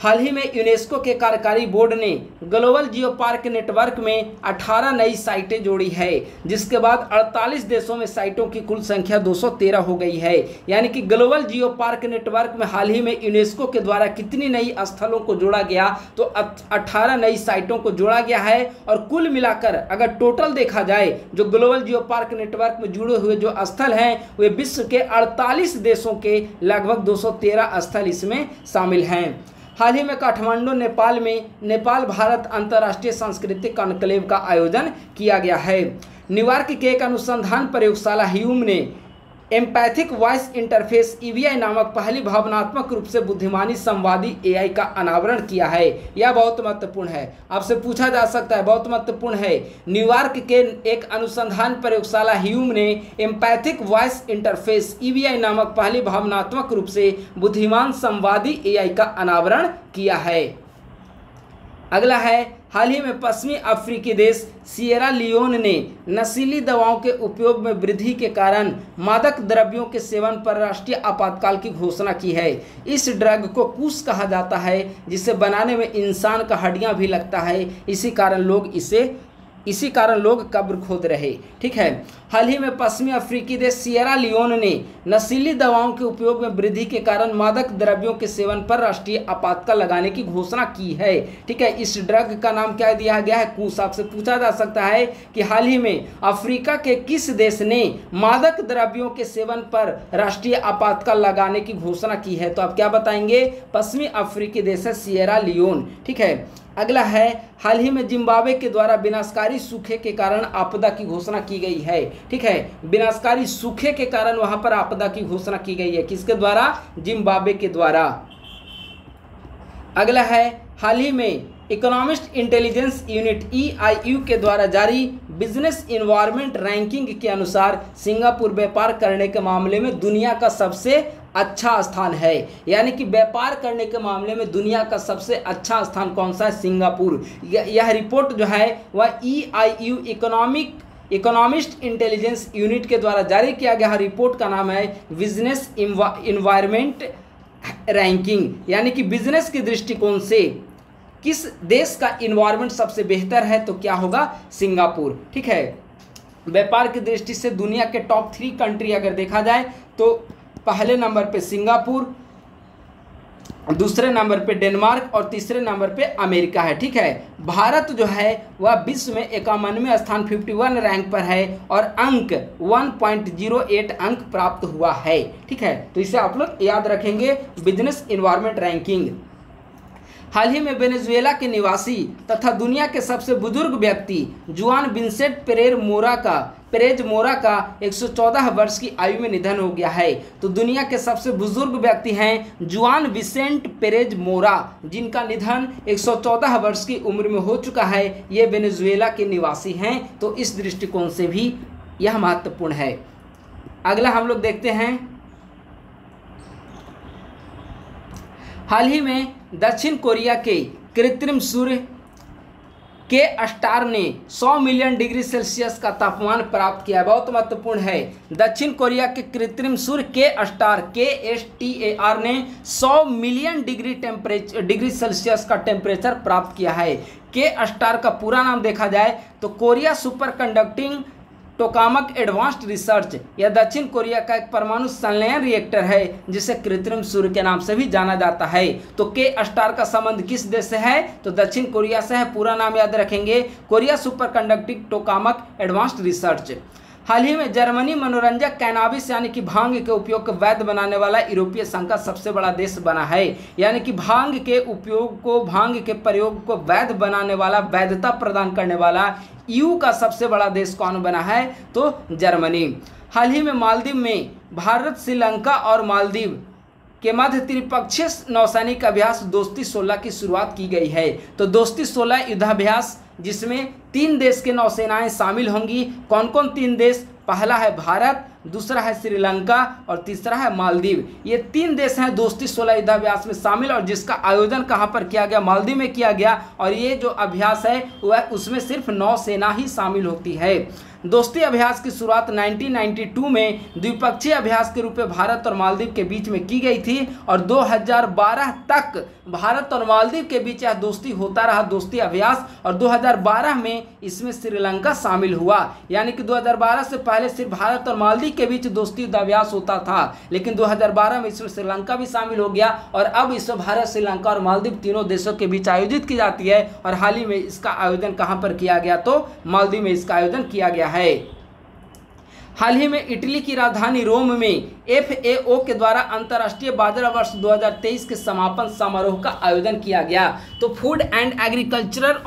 हाल ही में यूनेस्को के कार्यकारी बोर्ड ने ग्लोबल जियो पार्क नेटवर्क में 18 नई साइटें जोड़ी है, जिसके बाद 48 देशों में साइटों की कुल संख्या 213 हो गई है। यानी कि ग्लोबल जियो पार्क नेटवर्क में हाल ही में यूनेस्को के द्वारा कितनी नई स्थलों को जोड़ा गया तो 18 नई साइटों को जोड़ा गया है। और कुल मिलाकर अगर टोटल देखा जाए, जो ग्लोबल जियो पार्क नेटवर्क में जुड़े हुए जो स्थल हैं, वे विश्व के अड़तालीस देशों के लगभग दो सौ तेरह स्थल इसमें शामिल हैं। हाल ही में काठमांडू, नेपाल में नेपाल, भारत अंतर्राष्ट्रीय सांस्कृतिक कॉन्क्लेव का आयोजन किया गया है। न्यूयॉर्क के एक अनुसंधान प्रयोगशाला ह्यूम ने एम्पैथिक वॉइस इंटरफेस ईवीआई नामक पहली भावनात्मक रूप से बुद्धिमानी संवादी एआई का अनावरण किया है। यह बहुत महत्वपूर्ण है। आपसे पूछा जा सकता है, बहुत महत्वपूर्ण है। न्यूयॉर्क के एक अनुसंधान प्रयोगशाला ह्यूम ने एम्पैथिक वॉइस इंटरफेस ईवीआई नामक पहली भावनात्मक रूप से बुद्धिमान संवादी एआई का अनावरण किया है। अगला है, हाल ही में पश्चिमी अफ्रीकी देश सियरा लियोन ने नशीली दवाओं के उपयोग में वृद्धि के कारण मादक द्रव्यों के सेवन पर राष्ट्रीय आपातकाल की घोषणा की है। इस ड्रग को कुश कहा जाता है, जिसे बनाने में इंसान का हड्डियाँ भी लगता है। इसी कारण लोग इसे इसी कारण लोग कब्र खोद रहे। ठीक है? हाल ही में पश्चिमी अफ्रीकी देश सियरा लियोन ने नशीली दवाओं के उपयोग में वृद्धि के कारण मादक द्रव्यों के सेवन पर राष्ट्रीय आपातकाल लगाने की घोषणा की है। ठीक है? इस ड्रग का नाम क्या दिया गया है? कुछ आपसे पूछा जा सकता है कि हाल ही में अफ्रीका के किस देश ने मादक द्रव्यों के सेवन पर राष्ट्रीय आपातकाल लगाने की घोषणा की है? तो आप क्या बताएँगे? पश्चिमी अफ्रीकी देश है सियरा लियोन। ठीक है? अगला है, हाल ही में जिम्बाब्वे के द्वारा विनाशकारी सूखे के कारण आपदा की घोषणा की गई है। ठीक है, विनाशकारी सूखे के कारण वहाँ पर आपदा की घोषणा की गई है। किसके द्वारा? जिम्बाब्वे के द्वारा। अगला है, हाल ही में इकोनॉमिस्ट इंटेलिजेंस यूनिट ईआईयू के द्वारा जारी बिज़नेस इन्वायरमेंट रैंकिंग के अनुसार सिंगापुर व्यापार करने के मामले में दुनिया का सबसे अच्छा स्थान है। यानी कि व्यापार करने के मामले में दुनिया का सबसे अच्छा स्थान कौन सा है? सिंगापुर। यह रिपोर्ट जो है, वह E I U economic economist intelligence unit के द्वारा जारी किया गया रिपोर्ट का नाम है बिज़नेस इन्वायरमेंट रैंकिंग यानी कि बिज़नेस के दृष्टिकोण से किस देश का इन्वायरमेंट सबसे बेहतर है तो क्या होगा? सिंगापुर। ठीक है? व्यापार की दृष्टि से दुनिया के टॉप थ्री कंट्री अगर देखा जाए तो पहले नंबर पे सिंगापुर, दूसरे नंबर पे डेनमार्क और तीसरे नंबर पे अमेरिका है, ठीक है? भारत जो है, वह विश्व में इक्यानवे स्थान 51 रैंक पर है और अंक 1.08 अंक प्राप्त हुआ है, ठीक है? तो इसे आप लोग याद रखेंगे, बिज़नेस इन्वायरमेंट रैंकिंग। हाल ही में वेनेजुएला के निवासी तथा दुनिया के सबसे बुज़ुर्ग व्यक्ति जुआन विंसेंट पेरेर मोरा का, पेरेज मोरा का 114 वर्ष की आयु में निधन हो गया है। तो दुनिया के सबसे बुज़ुर्ग व्यक्ति हैं जुआन विसेंट पेरेज मोरा, जिनका निधन 114 वर्ष की उम्र में हो चुका है। ये वेनेजुएला के निवासी हैं तो इस दृष्टिकोण से भी यह महत्वपूर्ण है। अगला हम लोग देखते हैं। हाल ही में दक्षिण कोरिया के कृत्रिम सूर्य के स्टार ने 100 मिलियन डिग्री सेल्सियस का तापमान प्राप्त किया। है बहुत महत्वपूर्ण है। दक्षिण कोरिया के कृत्रिम सूर्य के स्टार के एस टी ए आर ने 100 million degree temperature degree Celsius का टेम्परेचर प्राप्त किया है। के स्टार का पूरा नाम देखा जाए तो Korea super conducting tokamak advanced research यह दक्षिण कोरिया का एक परमाणु संलयन रिएक्टर है, जिसे कृत्रिम सूर्य के नाम से भी जाना जाता है। तो के स्टार का संबंध किस देश से है? तो दक्षिण कोरिया से है, पूरा नाम याद रखेंगे। Korea super conducting tokamak advanced research. हाल ही में जर्मनी मनोरंजक कैनाबिस, यानी कि भाँग के उपयोग को वैध बनाने वाला यूरोपीय संघ का सबसे बड़ा देश बना है। यानी कि भाँग के उपयोग को, भाँग के प्रयोग को वैध बनाने वाला, वैधता प्रदान करने वाला यू का सबसे बड़ा देश कौन बना है? तो जर्मनी। हाल ही में मालदीव में भारत, श्रीलंका और मालदीव के मध्य त्रिपक्षीय नौसैनिक अभ्यास दोस्ती सोलह की शुरुआत की गई है। तो दोस्ती सोलह युद्धाभ्यास जिसमें तीन देश के नौसेनाएँ शामिल होंगी। कौन कौन तीन देश? पहला है भारत दूसरा है श्रीलंका और तीसरा है मालदीव। ये तीन देश हैं, दोस्ती, सोलह युद्धाभ्यास में शामिल और जिसका आयोजन कहाँ पर किया गया? मालदीव में किया गया और ये जो अभ्यास है, वह उसमें सिर्फ़ नौसेना ही शामिल होती है। दोस्ती अभ्यास की शुरुआत 1992 में द्विपक्षीय अभ्यास के रूप में भारत और मालदीव के बीच में की गई थी और 2012 तक भारत और मालदीव के बीच यह दोस्ती होता रहा, दोस्ती अभ्यास और 2012 में इसमें श्रीलंका शामिल हुआ। यानी कि 2012 से पहले सिर्फ़ भारत और मालदीव के बीच दोस्ती युद्धाभ्यास होता था, लेकिन 2012 में इसमें श्रीलंका भी शामिल हो गया और अब इसमें भारत, श्रीलंका और मालदीव तीनों देशों के बीच आयोजित की जाती है और हाल ही में इसका आयोजन कहाँ पर किया गया? तो मालदीव में इसका आयोजन किया गया है। हाल ही में इटली की राजधानी रोम में एफ़ के द्वारा अंतर्राष्ट्रीय बाजरा वर्ष 2023 के समापन समारोह का आयोजन किया गया। तो फ़ूड एंड एग्रीकल्चरल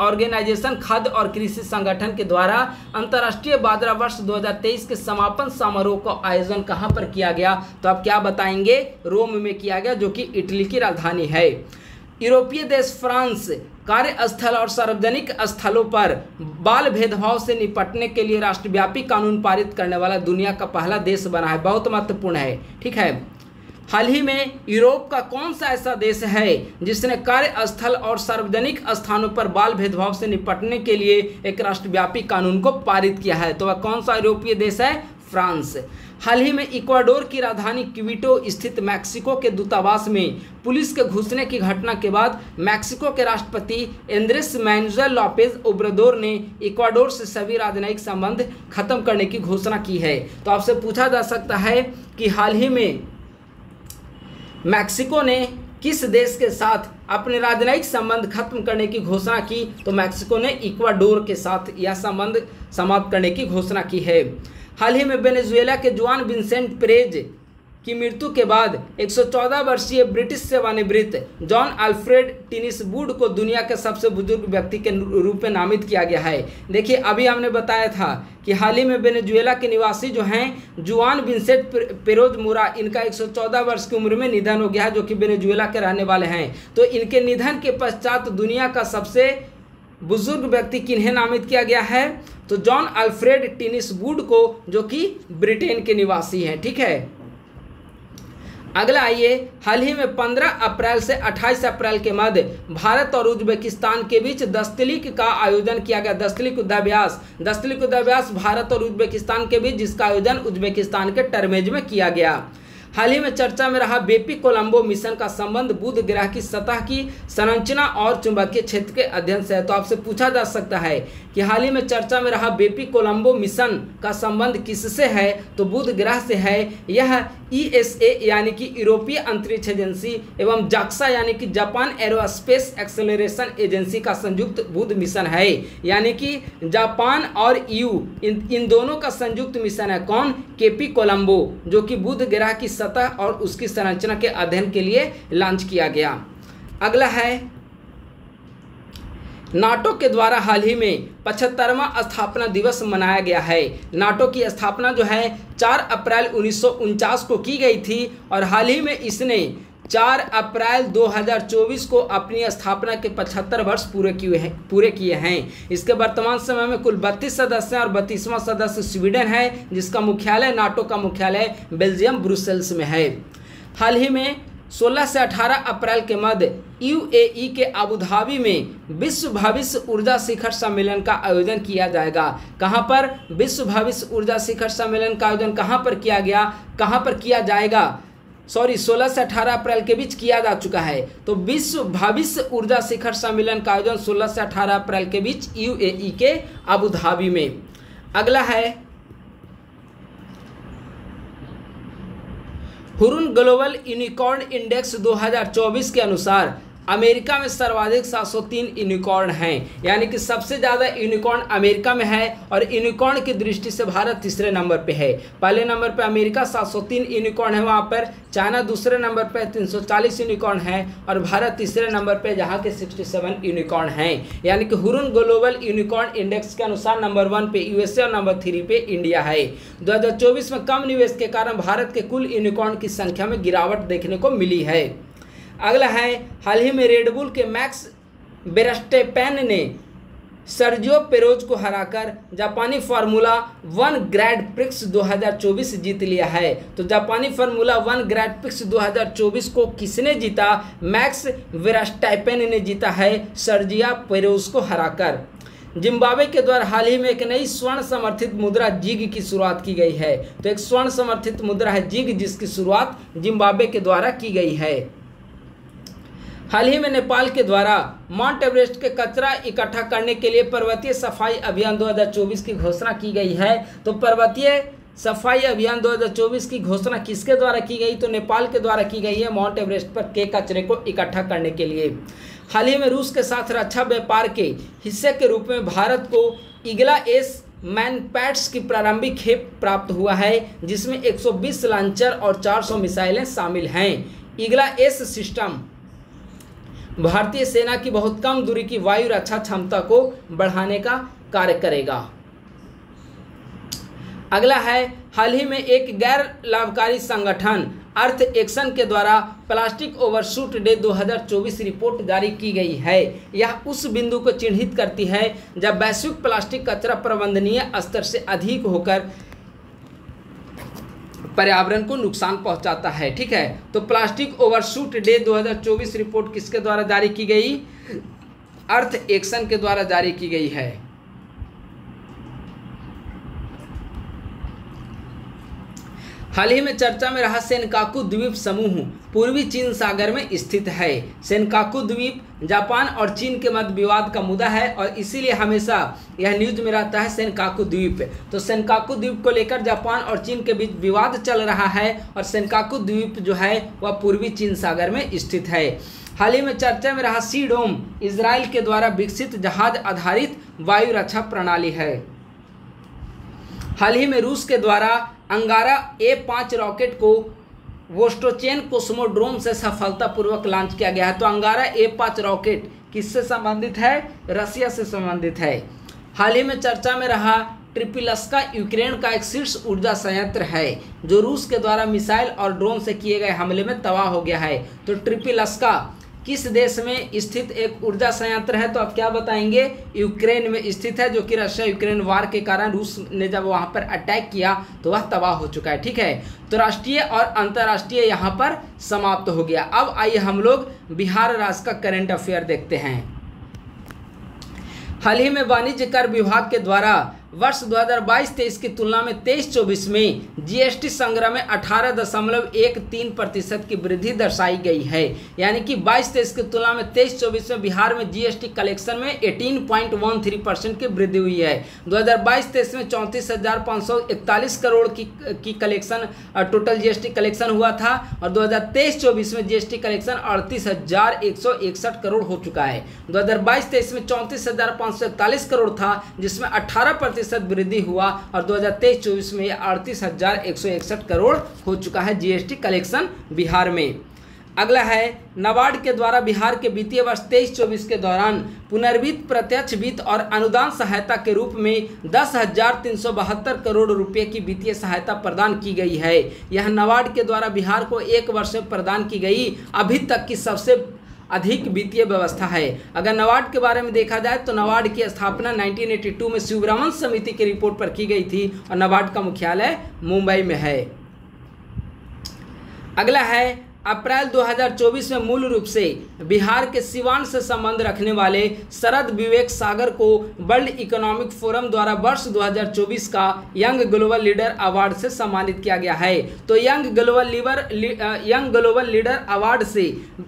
ऑर्गेनाइजेशन, खाद्य और कृषि संगठन के द्वारा अंतर्राष्ट्रीय बाजरा वर्ष 2023 के समापन समारोह का आयोजन कहाँ पर किया गया? तो आप क्या बताएँगे? रोम में किया गया, जो कि इटली की राजधानी है। यूरोपीय देश फ्रांस कार्यस्थल और सार्वजनिक स्थलों पर बाल भेदभाव से निपटने के लिए राष्ट्रव्यापी कानून पारित करने वाला दुनिया का पहला देश बना है। बहुत महत्वपूर्ण है। ठीक है? हाल ही में यूरोप का कौन सा ऐसा देश है जिसने कार्यस्थल और सार्वजनिक स्थानों पर बाल भेदभाव से निपटने के लिए एक राष्ट्रव्यापी कानून को पारित किया है? तो वह कौन सा यूरोपीय देश है? फ्रांस। हाल ही में इक्वाडोर की राजधानी क्विटो स्थित मैक्सिको के दूतावास में पुलिस के घुसने की घटना के बाद मैक्सिको के राष्ट्रपति एंद्रेस मैनुअल लॉपेज ओब्रदोर ने इक्वाडोर से सभी राजनयिक संबंध खत्म करने की घोषणा की है। तो आपसे पूछा जा सकता है कि हाल ही में मैक्सिको ने किस देश के साथ अपने राजनयिक संबंध खत्म करने की घोषणा की? तो मैक्सिको ने इक्वाडोर के साथ यह संबंध समाप्त करने की घोषणा की है। हाल ही में वेनेजुएला के जुआन विंसेंट प्रेज की मृत्यु के बाद 114 वर्षीय ब्रिटिश सेवानिवृत्त जॉन अल्फ्रेड टिनिस वुड को दुनिया के सबसे बुज़ुर्ग व्यक्ति के रूप में नामित किया गया है। देखिए, अभी हमने बताया था कि हाल ही में वेनेजुएला के निवासी जो हैं, जुआन विंसेंट पेरोज मुरा, इनका 114 वर्ष की उम्र में निधन हो गया है, जो कि वेनेजुएला के रहने वाले हैं। तो इनके निधन के पश्चात दुनिया का सबसे बुज़ुर्ग व्यक्ति किन्हें नामित किया गया है? तो जॉन अल्फ्रेड टिनिस वुड को, जो कि ब्रिटेन के निवासी हैं, ठीक है? अगला आइए, हाल ही में 15 अप्रैल से 28 अप्रैल के मध्य भारत और उज्बेकिस्तान के बीच दस्तलिक का आयोजन किया गया। दस्तलिक युद्धाभ्यास दस्तलिक युद्धाभ्यास भारत और उज्बेकिस्तान के बीच, जिसका आयोजन उज्बेकिस्तान के टर्मेज में किया गया। हाल ही में चर्चा में रहा बेपी कोलंबो मिशन का संबंध, बुध ग्रह की सतह की संरचना और चुंबकीय क्षेत्र के अध्ययन से है। तो आपसे पूछा जा सकता है कि हाल ही में चर्चा में रहा बेपी कोलंबो मिशन का संबंध किससे है? तो बुध ग्रह से है। यह ईएसए यानी कि यूरोपीय अंतरिक्ष एजेंसी एवं जाक्सा यानी कि जापान एरोस्पेस एक्सेलरेशन एजेंसी का संयुक्त बुध मिशन है। यानी कि जापान और यू इन इन दोनों का संयुक्त मिशन है। कौन? केपी कोलंबो, जो कि बुध ग्रह की सतह और उसकी संरचना के अध्ययन के लिए लॉन्च किया गया। अगला है, नाटो के द्वारा हाल ही में पचहत्तरवा स्थापना दिवस मनाया गया है। नाटो की स्थापना जो है 4 अप्रैल उन्नीस सौ उनचास को की गई थी और हाल ही में इसने 4 अप्रैल 2024 को अपनी स्थापना के 75 वर्ष पूरे किए हैं, पूरे किए हैं। इसके वर्तमान समय में कुल 32 सदस्य और बत्तीसवां सदस्य स्वीडन है, जिसका मुख्यालय नाटो का मुख्यालय बेल्जियम, ब्रुसेल्स में है। हाल ही में 16 से 18 अप्रैल के मध्य यूएई के अबुधाबी में विश्व भविष्य ऊर्जा शिखर सम्मेलन का आयोजन किया जाएगा। कहाँ पर? विश्व भविष्य ऊर्जा शिखर सम्मेलन का आयोजन कहाँ पर किया गया? कहाँ पर किया जाएगा? सॉरी 16 से 18 अप्रैल के बीच किया जा चुका है। तो विश्व भविष्य ऊर्जा शिखर सम्मेलन का आयोजन 16 से 18 अप्रैल के बीच यूएई के अबू धाबी में। अगला है, हुरुन ग्लोबल यूनिकॉर्न इंडेक्स 2024 के अनुसार अमेरिका में सर्वाधिक 703 यूनिकॉर्न हैं। यानी कि सबसे ज़्यादा यूनिकॉर्न अमेरिका में है और यूनिकॉर्न की दृष्टि से भारत तीसरे नंबर पे है। पहले नंबर पे अमेरिका 703 यूनिकॉर्न है, वहाँ पर चाइना दूसरे नंबर पे 340 यूनिकॉर्न है और भारत तीसरे नंबर पे जहाँ के 67 यूनिकॉर्न हैं। यानी कि हुरुन ग्लोबल यूनिकॉर्न इंडेक्स के अनुसार नंबर वन पे यूएसए और नंबर थ्री पे इंडिया है। दो हज़ार चौबीस में कम निवेश के कारण भारत के कुल यूनिकॉर्न की संख्या में गिरावट देखने को मिली है। अगला है, हाल ही में रेडबुल के मैक्स बेरस्टेपेन ने सर्जियो पेरोज को हराकर जापानी फार्मूला वन ग्रैंड प्रिक्स 2024 जीत लिया है। तो जापानी फार्मूला वन ग्रैंड प्रिक्स 2024 को किसने जीता? मैक्स वेरास्टाइपेन ने जीता है सर्जिया पेरोज को हराकर। जिम्बाब्वे के द्वारा हाल ही में एक नई स्वर्ण समर्थित मुद्रा जिग की शुरुआत की गई है। तो एक स्वर्ण समर्थित मुद्रा है जिग, जिसकी शुरुआत जिम्बाब्वे के द्वारा की गई है। हाल ही में नेपाल के द्वारा माउंट एवरेस्ट के कचरा इकट्ठा करने के लिए पर्वतीय सफ़ाई अभियान 2024 की घोषणा की गई है। तो पर्वतीय सफ़ाई अभियान 2024 की घोषणा किसके द्वारा की गई? तो नेपाल के द्वारा की गई है माउंट एवरेस्ट पर के कचरे को इकट्ठा करने के लिए। हाल ही में रूस के साथ रक्षा व्यापार के हिस्से के रूप में भारत को इगला एस मैनपैट्स की प्रारंभिक खेप प्राप्त हुआ है, जिसमें 120 लॉन्चर और 400 मिसाइलें शामिल हैं। इगला एस सिस्टम भारतीय सेना की बहुत कम दूरी की वायु रक्षा क्षमता को बढ़ाने का कार्य करेगा। अगला है, हाल ही में एक गैर लाभकारी संगठन, अर्थ एक्शन के द्वारा प्लास्टिक ओवरशूट डे 2024 रिपोर्ट जारी की गई है। यह उस बिंदु को चिन्हित करती है जब वैश्विक प्लास्टिक कचरा प्रबंधनीय स्तर से अधिक होकर पर्यावरण को नुकसान पहुंचाता है, ठीक है? तो प्लास्टिक ओवरशूट डे 2024 रिपोर्ट किसके द्वारा जारी की गई? अर्थ एक्शन के द्वारा जारी की गई है। हाल ही में चर्चा में रहा सेनकाकू द्वीप समूह, पूर्वी चीन सागर में स्थित है। सेनकाकू द्वीप जापान और चीन के मध्य विवाद का मुद्दा है और इसीलिए हमेशा यह न्यूज़ में रहता है सेनकाकू द्वीप। तो सेनकाकू द्वीप को लेकर जापान और चीन के बीच विवाद चल रहा है और सेनकाकू द्वीप जो है, वह पूर्वी चीन सागर में स्थित है। हाल ही में चर्चा में रहा सी डोम इसराइल के द्वारा विकसित जहाज़ आधारित वायु रक्षा प्रणाली है। हाल ही में रूस के द्वारा अंगारा ए पाँच रॉकेट को वोस्टोचेन कोस्मोड्रोम से सफलतापूर्वक लॉन्च किया गया है। तो अंगारा ए पाँच रॉकेट किससे संबंधित है? रसिया से संबंधित है। हाल ही में चर्चा में रहा, ट्रिपिलस्का यूक्रेन का एक शीर्ष ऊर्जा संयंत्र है, जो रूस के द्वारा मिसाइल और ड्रोन से किए गए हमले में तबाह हो गया है। तो ट्रिपिलस्का किस देश में स्थित एक ऊर्जा संयंत्र है? तो आप क्या बताएँगे? यूक्रेन में स्थित है, जो कि रशिया यूक्रेन वार के कारण रूस ने जब वहाँ पर अटैक किया तो वह तबाह हो चुका है, ठीक है? तो राष्ट्रीय और अंतर्राष्ट्रीय यहाँ पर समाप्त हो गया। अब आइए हम लोग बिहार राज्य का करंट अफेयर देखते हैं। हाल ही में वाणिज्य कर विभाग के द्वारा वर्ष 2022-23 की तुलना में 23-24 में जीएसटी संग्रह में अठारह दशमलव एक तीन प्रतिशत की वृद्धि दर्शाई गई है। यानी कि 22-23 की तुलना में 23-24 में बिहार में जीएसटी कलेक्शन में 18.13 परसेंट की वृद्धि हुई है। 2022-23 में चौंतीस करोड़ की की कलेक्शन टोटल जीएसटी कलेक्शन हुआ था और 2023-24 में जीएसटी कलेक्शन अड़तीस करोड़ हो चुका है। 2022-23 में चौंतीस करोड़ था, जिसमें अठारह प्रतिशत वृद्धि हुआ और 2023-24 में अड़तीस हज़ार एक करोड़ हो चुका है जीएसटी कलेक्शन बिहार में। अगला है, नबार्ड के द्वारा बिहार के वित्तीय वर्ष तेईस चौबीस के दौरान पुनर्वित्त प्रत्यक्ष वित्त और अनुदान सहायता के रूप में दस हज़ार तीन सौ बहत्तर करोड़ रुपए की वित्तीय सहायता प्रदान की गई है। यह नबार्ड के द्वारा बिहार को एक वर्ष में प्रदान की गई अभी तक की सबसे अधिक वित्तीय व्यवस्था है। अगर नवाड के बारे में देखा जाए तो नवाड की स्थापना 1982 में शिवरामन समिति की रिपोर्ट पर की गई थी और नवाड का मुख्यालय मुंबई में है। अगला है अप्रैल 2024 में मूल रूप से बिहार के सिवान से संबंध रखने वाले शरद विवेक सागर को वर्ल्ड इकोनॉमिक फोरम द्वारा वर्ष 2024 का यंग ग्लोबल लीडर अवार्ड से सम्मानित किया गया है। तो young global leaver young global leader award से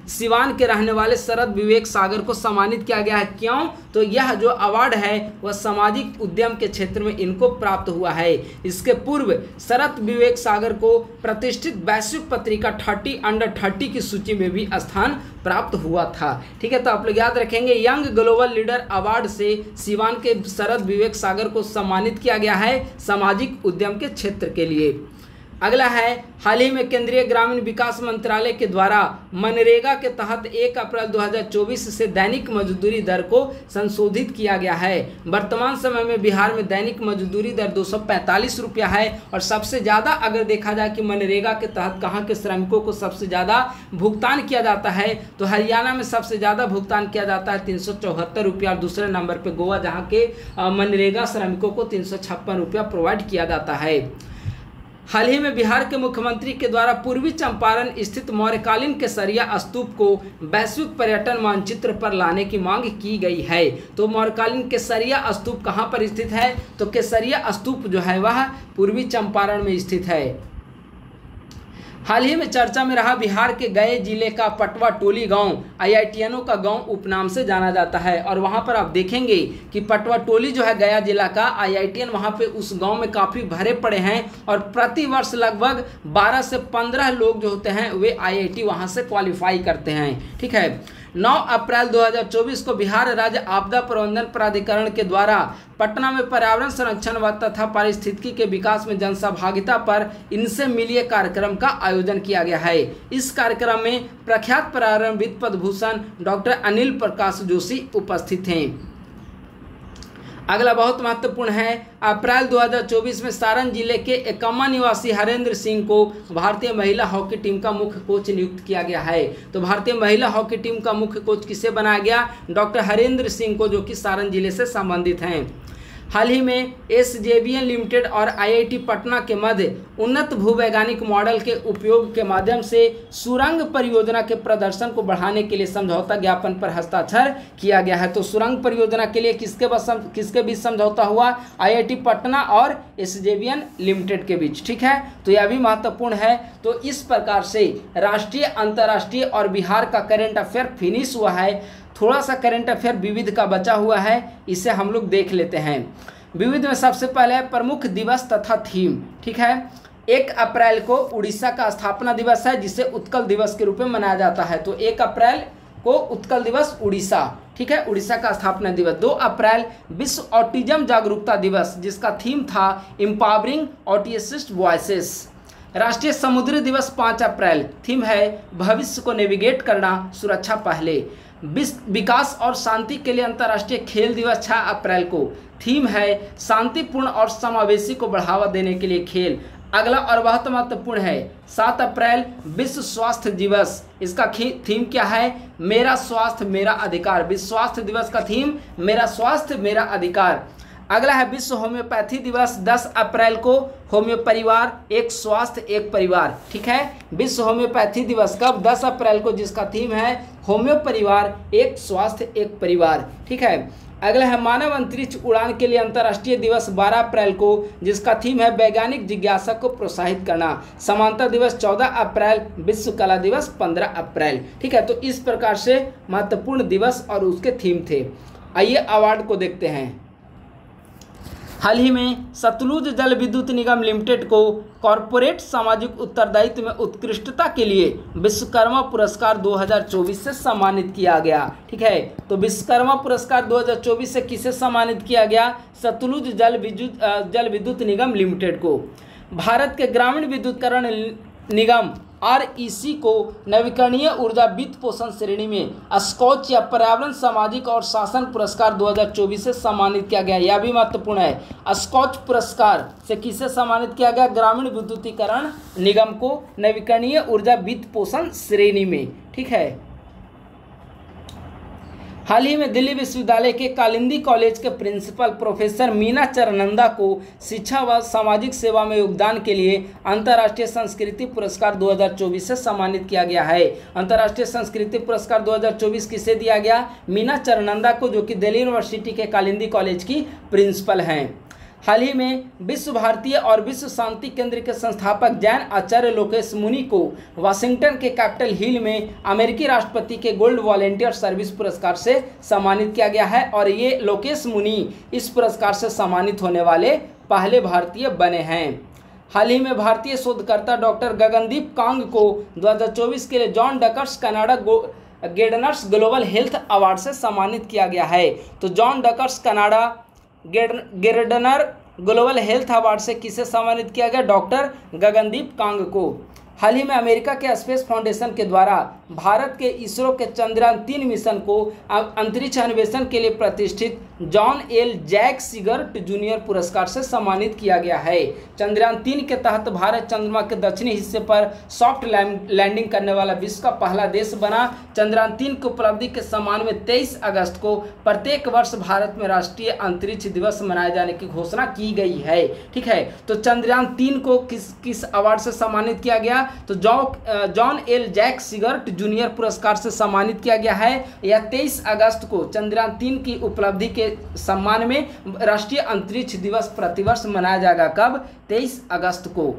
सिवान के रहने वाले शरद विवेक सागर को सम्मानित किया गया है। क्यों? तो यह जो अवार्ड है, वह सामाजिक उद्यम के क्षेत्र में इनको प्राप्त हुआ है। इसके पूर्व शरद विवेक सागर को प्रतिष्ठित वैश्विक पत्रिका थर्टी अंडर अंडर थर्टी की सूची में भी स्थान प्राप्त हुआ था। ठीक है तो आप लोग याद रखेंगे, यंग ग्लोबल लीडर अवार्ड से सिवान के शरद विवेक सागर को सम्मानित किया गया है सामाजिक उद्यम के क्षेत्र के लिए। अगला है, हाल ही में केंद्रीय ग्रामीण विकास मंत्रालय के द्वारा मनरेगा के तहत 1 अप्रैल 2024 से दैनिक मजदूरी दर को संशोधित किया गया है। वर्तमान समय में बिहार में दैनिक मजदूरी दर दो सौ पैंतालीस रुपया है और सबसे ज़्यादा अगर देखा जाए कि मनरेगा के तहत कहाँ के श्रमिकों को सबसे ज़्यादा भुगतान किया जाता है तो हरियाणा में सबसे ज़्यादा भुगतान किया जाता है तीन रुपया और दूसरे नंबर पर गोवा, जहाँ के मनरेगा श्रमिकों को तीन रुपया प्रोवाइड किया जाता है। हाल ही में बिहार के मुख्यमंत्री के द्वारा पूर्वी चंपारण स्थित मौर्यकालीन केसरिया स्तूप को वैश्विक पर्यटन मानचित्र पर लाने की मांग की गई है। तो मौर्यकालीन केसरिया स्तूप कहाँ पर स्थित है? तो केसरिया स्तूप जो है वह पूर्वी चंपारण में स्थित है। हाल ही में चर्चा में रहा, बिहार के गए ज़िले का पटवा टोली गाँव, आईआईटीएनओ का गाँव उपनाम से जाना जाता है। और वहाँ पर आप देखेंगे कि पटवा टोली जो है, गया जिला का, आईआईटीएन वहाँ पे उस गाँव में काफ़ी भरे पड़े हैं और प्रति वर्ष लगभग 12 से 15 लोग जो होते हैं, वे आईआईटी वहाँ से क्वालिफाई करते हैं। ठीक है? 9 अप्रैल 2024 को बिहार राज्य आपदा प्रबंधन प्राधिकरण के द्वारा पटना में पर्यावरण संरक्षण व तथा पारिस्थितिकी के विकास में जनसहभागिता पर इनसे मिलिए कार्यक्रम का आयोजन किया गया है। इस कार्यक्रम में प्रख्यात पर्यावरणविद पदभूषण डॉक्टर अनिल प्रकाश जोशी उपस्थित हैं। अगला बहुत महत्वपूर्ण है, अप्रैल 2024 में सारण ज़िले के एकम्मा निवासी हरेंद्र सिंह को भारतीय महिला हॉकी टीम का मुख्य कोच नियुक्त किया गया है। तो भारतीय महिला हॉकी टीम का मुख्य कोच किसे बनाया गया? डॉक्टर हरेंद्र सिंह को, जो कि सारण ज़िले से संबंधित हैं। हाल ही में एस लिमिटेड और आईआईटी पटना के मध्य उन्नत भूवैज्ञानिक मॉडल के उपयोग के माध्यम से सुरंग परियोजना के प्रदर्शन को बढ़ाने के लिए समझौता ज्ञापन पर हस्ताक्षर किया गया है। तो सुरंग परियोजना के लिए किसके किसके बीच समझौता हुआ? आईआईटी पटना और एस लिमिटेड के बीच। ठीक है? तो यह भी महत्वपूर्ण है। तो इस प्रकार से राष्ट्रीय, अंतर्राष्ट्रीय और बिहार का करेंट अफेयर फिनिश हुआ है। थोड़ा सा करेंट अफेयर विविध का बचा हुआ है, इसे हम लोग देख लेते हैं। विविध में सबसे पहले प्रमुख दिवस तथा थीम ठीक है? एक अप्रैल को उड़ीसा का स्थापना दिवस है, जिसे उत्कल दिवस के रूप में मनाया जाता है। तो एक अप्रैल को उत्कल दिवस उड़ीसा, ठीक है? उड़ीसा का स्थापना दिवस। दो अप्रैल, विश्व ऑटिज्म जागरूकता दिवस, जिसका थीम था इम्पावरिंग ऑटिस्ट वॉइसेस राष्ट्रीय समुद्री दिवस पाँच अप्रैल। थीम है भविष्य को नेविगेट करना सुरक्षा पहले। विकास और शांति के लिए अंतर्राष्ट्रीय खेल दिवस छः अप्रैल को। थीम है शांतिपूर्ण और समावेशी को बढ़ावा देने के लिए खेल। अगला और बहुत महत्वपूर्ण है, सात अप्रैल, विश्व स्वास्थ्य दिवस। इसका थीम क्या है? मेरा स्वास्थ्य मेरा अधिकार। विश्व स्वास्थ्य दिवस का थीम, मेरा स्वास्थ्य मेरा अधिकार। अगला है विश्व होम्योपैथी दिवस 10 अप्रैल को होम्यो परिवार एक स्वास्थ्य, एक परिवार, ठीक है? विश्व होम्योपैथी दिवस कब? 10 अप्रैल को जिसका थीम है होम्यो परिवार एक स्वास्थ्य, एक परिवार, ठीक है? अगला है मानव अंतरिक्ष उड़ान के लिए अंतर्राष्ट्रीय दिवस 12 अप्रैल को, जिसका थीम है वैज्ञानिक जिज्ञासा को प्रोत्साहित करना। समानता दिवस 14 अप्रैल, विश्व कला दिवस 15 अप्रैल, ठीक है? तो इस प्रकार से महत्वपूर्ण दिवस और उसके थीम थे। आइए अवार्ड को देखते हैं। हाल ही में सतलुज जल विद्युत निगम लिमिटेड को कॉरपोरेट सामाजिक उत्तरदायित्व में उत्कृष्टता के लिए विश्वकर्मा पुरस्कार 2024 से सम्मानित किया गया। ठीक है? तो विश्वकर्मा पुरस्कार 2024 से किसे सम्मानित किया गया? सतलुज जल विद्युत जल विद्युत निगम लिमिटेड को। भारत के ग्रामीण विद्युतकरण निगम आरईसी को नवीकरणीय ऊर्जा वित्त पोषण श्रेणी में स्कॉच या पर्यावरण, सामाजिक और शासन पुरस्कार 2024 से सम्मानित किया गया यह भी महत्वपूर्ण है। स्कॉच पुरस्कार से किसे सम्मानित किया गया? ग्रामीण विद्युतीकरण निगम को नवीकरणीय ऊर्जा वित्त पोषण श्रेणी में। ठीक है? हाल ही में दिल्ली विश्वविद्यालय के कालिंदी कॉलेज के प्रिंसिपल प्रोफेसर मीना चरनंदा को शिक्षा व सामाजिक सेवा में योगदान के लिए अंतर्राष्ट्रीय संस्कृति पुरस्कार 2024 से सम्मानित किया गया है। अंतर्राष्ट्रीय संस्कृति पुरस्कार 2024 किसे दिया गया? मीना चरनंदा को, जो कि दिल्ली यूनिवर्सिटी के कालिंदी कॉलेज की प्रिंसिपल हैं। हाल ही में विश्व भारतीय और विश्व शांति केंद्र के संस्थापक जैन आचार्य लोकेश मुनि को वाशिंगटन के कैपिटल हिल में अमेरिकी राष्ट्रपति के गोल्ड वॉलेंटियर सर्विस पुरस्कार से सम्मानित किया गया है और ये लोकेश मुनि इस पुरस्कार से सम्मानित होने वाले पहले भारतीय बने हैं। हाल ही में भारतीय शोधकर्ता डॉक्टर गगनदीप कांग को 2024 के लिए John Dirks, Canada Gairdner global health award से सम्मानित किया गया है। तो John Dirks, Canada Gairdner global health award से किसे सम्मानित किया गया? डॉक्टर गगनदीप कांग को। हाल ही में अमेरिका के स्पेस फाउंडेशन के द्वारा भारत के इसरो के चंद्रयान तीन मिशन को अंतरिक्ष अन्वेषण के लिए प्रतिष्ठित John L Jack Swigert junior पुरस्कार से सम्मानित किया गया है। चंद्रयान तीन के तहत भारत चंद्रमा के दक्षिणी हिस्से पर सॉफ्ट लैंडिंग करने वाला विश्व का पहला देश बना। चंद्रयान तीन की उपलब्धि के सम्मान में 23 अगस्त को प्रत्येक वर्ष भारत में राष्ट्रीय अंतरिक्ष दिवस मनाए जाने की घोषणा की गई है। ठीक है? तो चंद्रयान तीन को किस किस अवार्ड से सम्मानित किया गया? तो John L Jack Swigert junior पुरस्कार से सम्मानित किया गया है। या तेईस अगस्त को चंद्रयान तीन की उपलब्धि के सम्मान में राष्ट्रीय अंतरिक्ष दिवस प्रतिवर्ष मनाया जाएगा कब? तेईस अगस्त को।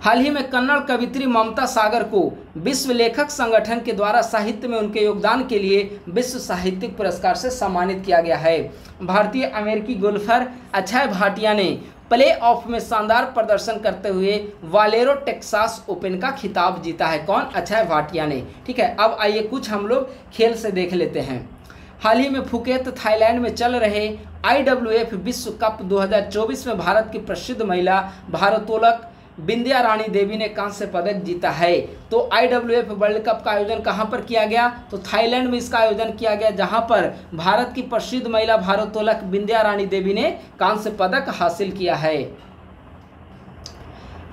हाल ही में कन्नड़ कवित्री ममता सागर को विश्व लेखक संगठन के द्वारा साहित्य में उनके योगदान के लिए विश्व साहित्यिक पुरस्कार से सम्मानित किया गया है। भारतीय अमेरिकी गोल्फर अक्षय भाटिया ने प्ले ऑफ़ में शानदार प्रदर्शन करते हुए वालेरो, टेक्सास ओपन का खिताब जीता है। कौन? अक्षय भाटिया ने। ठीक है, अब आइए कुछ हम लोग खेल से देख लेते हैं। हाल ही में फुकेत थाईलैंड में चल रहे आईडब्ल्यूएफ विश्व कप 2024 में भारत की प्रसिद्ध महिला भारतोलक बिंदिया रानी देवी ने कांस्य पदक जीता है। तो आईडब्ल्यूएफ वर्ल्ड कप का आयोजन कहाँ पर किया गया? तो थाईलैंड में इसका आयोजन किया गया, जहाँ पर भारत की प्रसिद्ध महिला भारोत्तोलक बिंदिया रानी देवी ने कांस्य पदक हासिल किया है।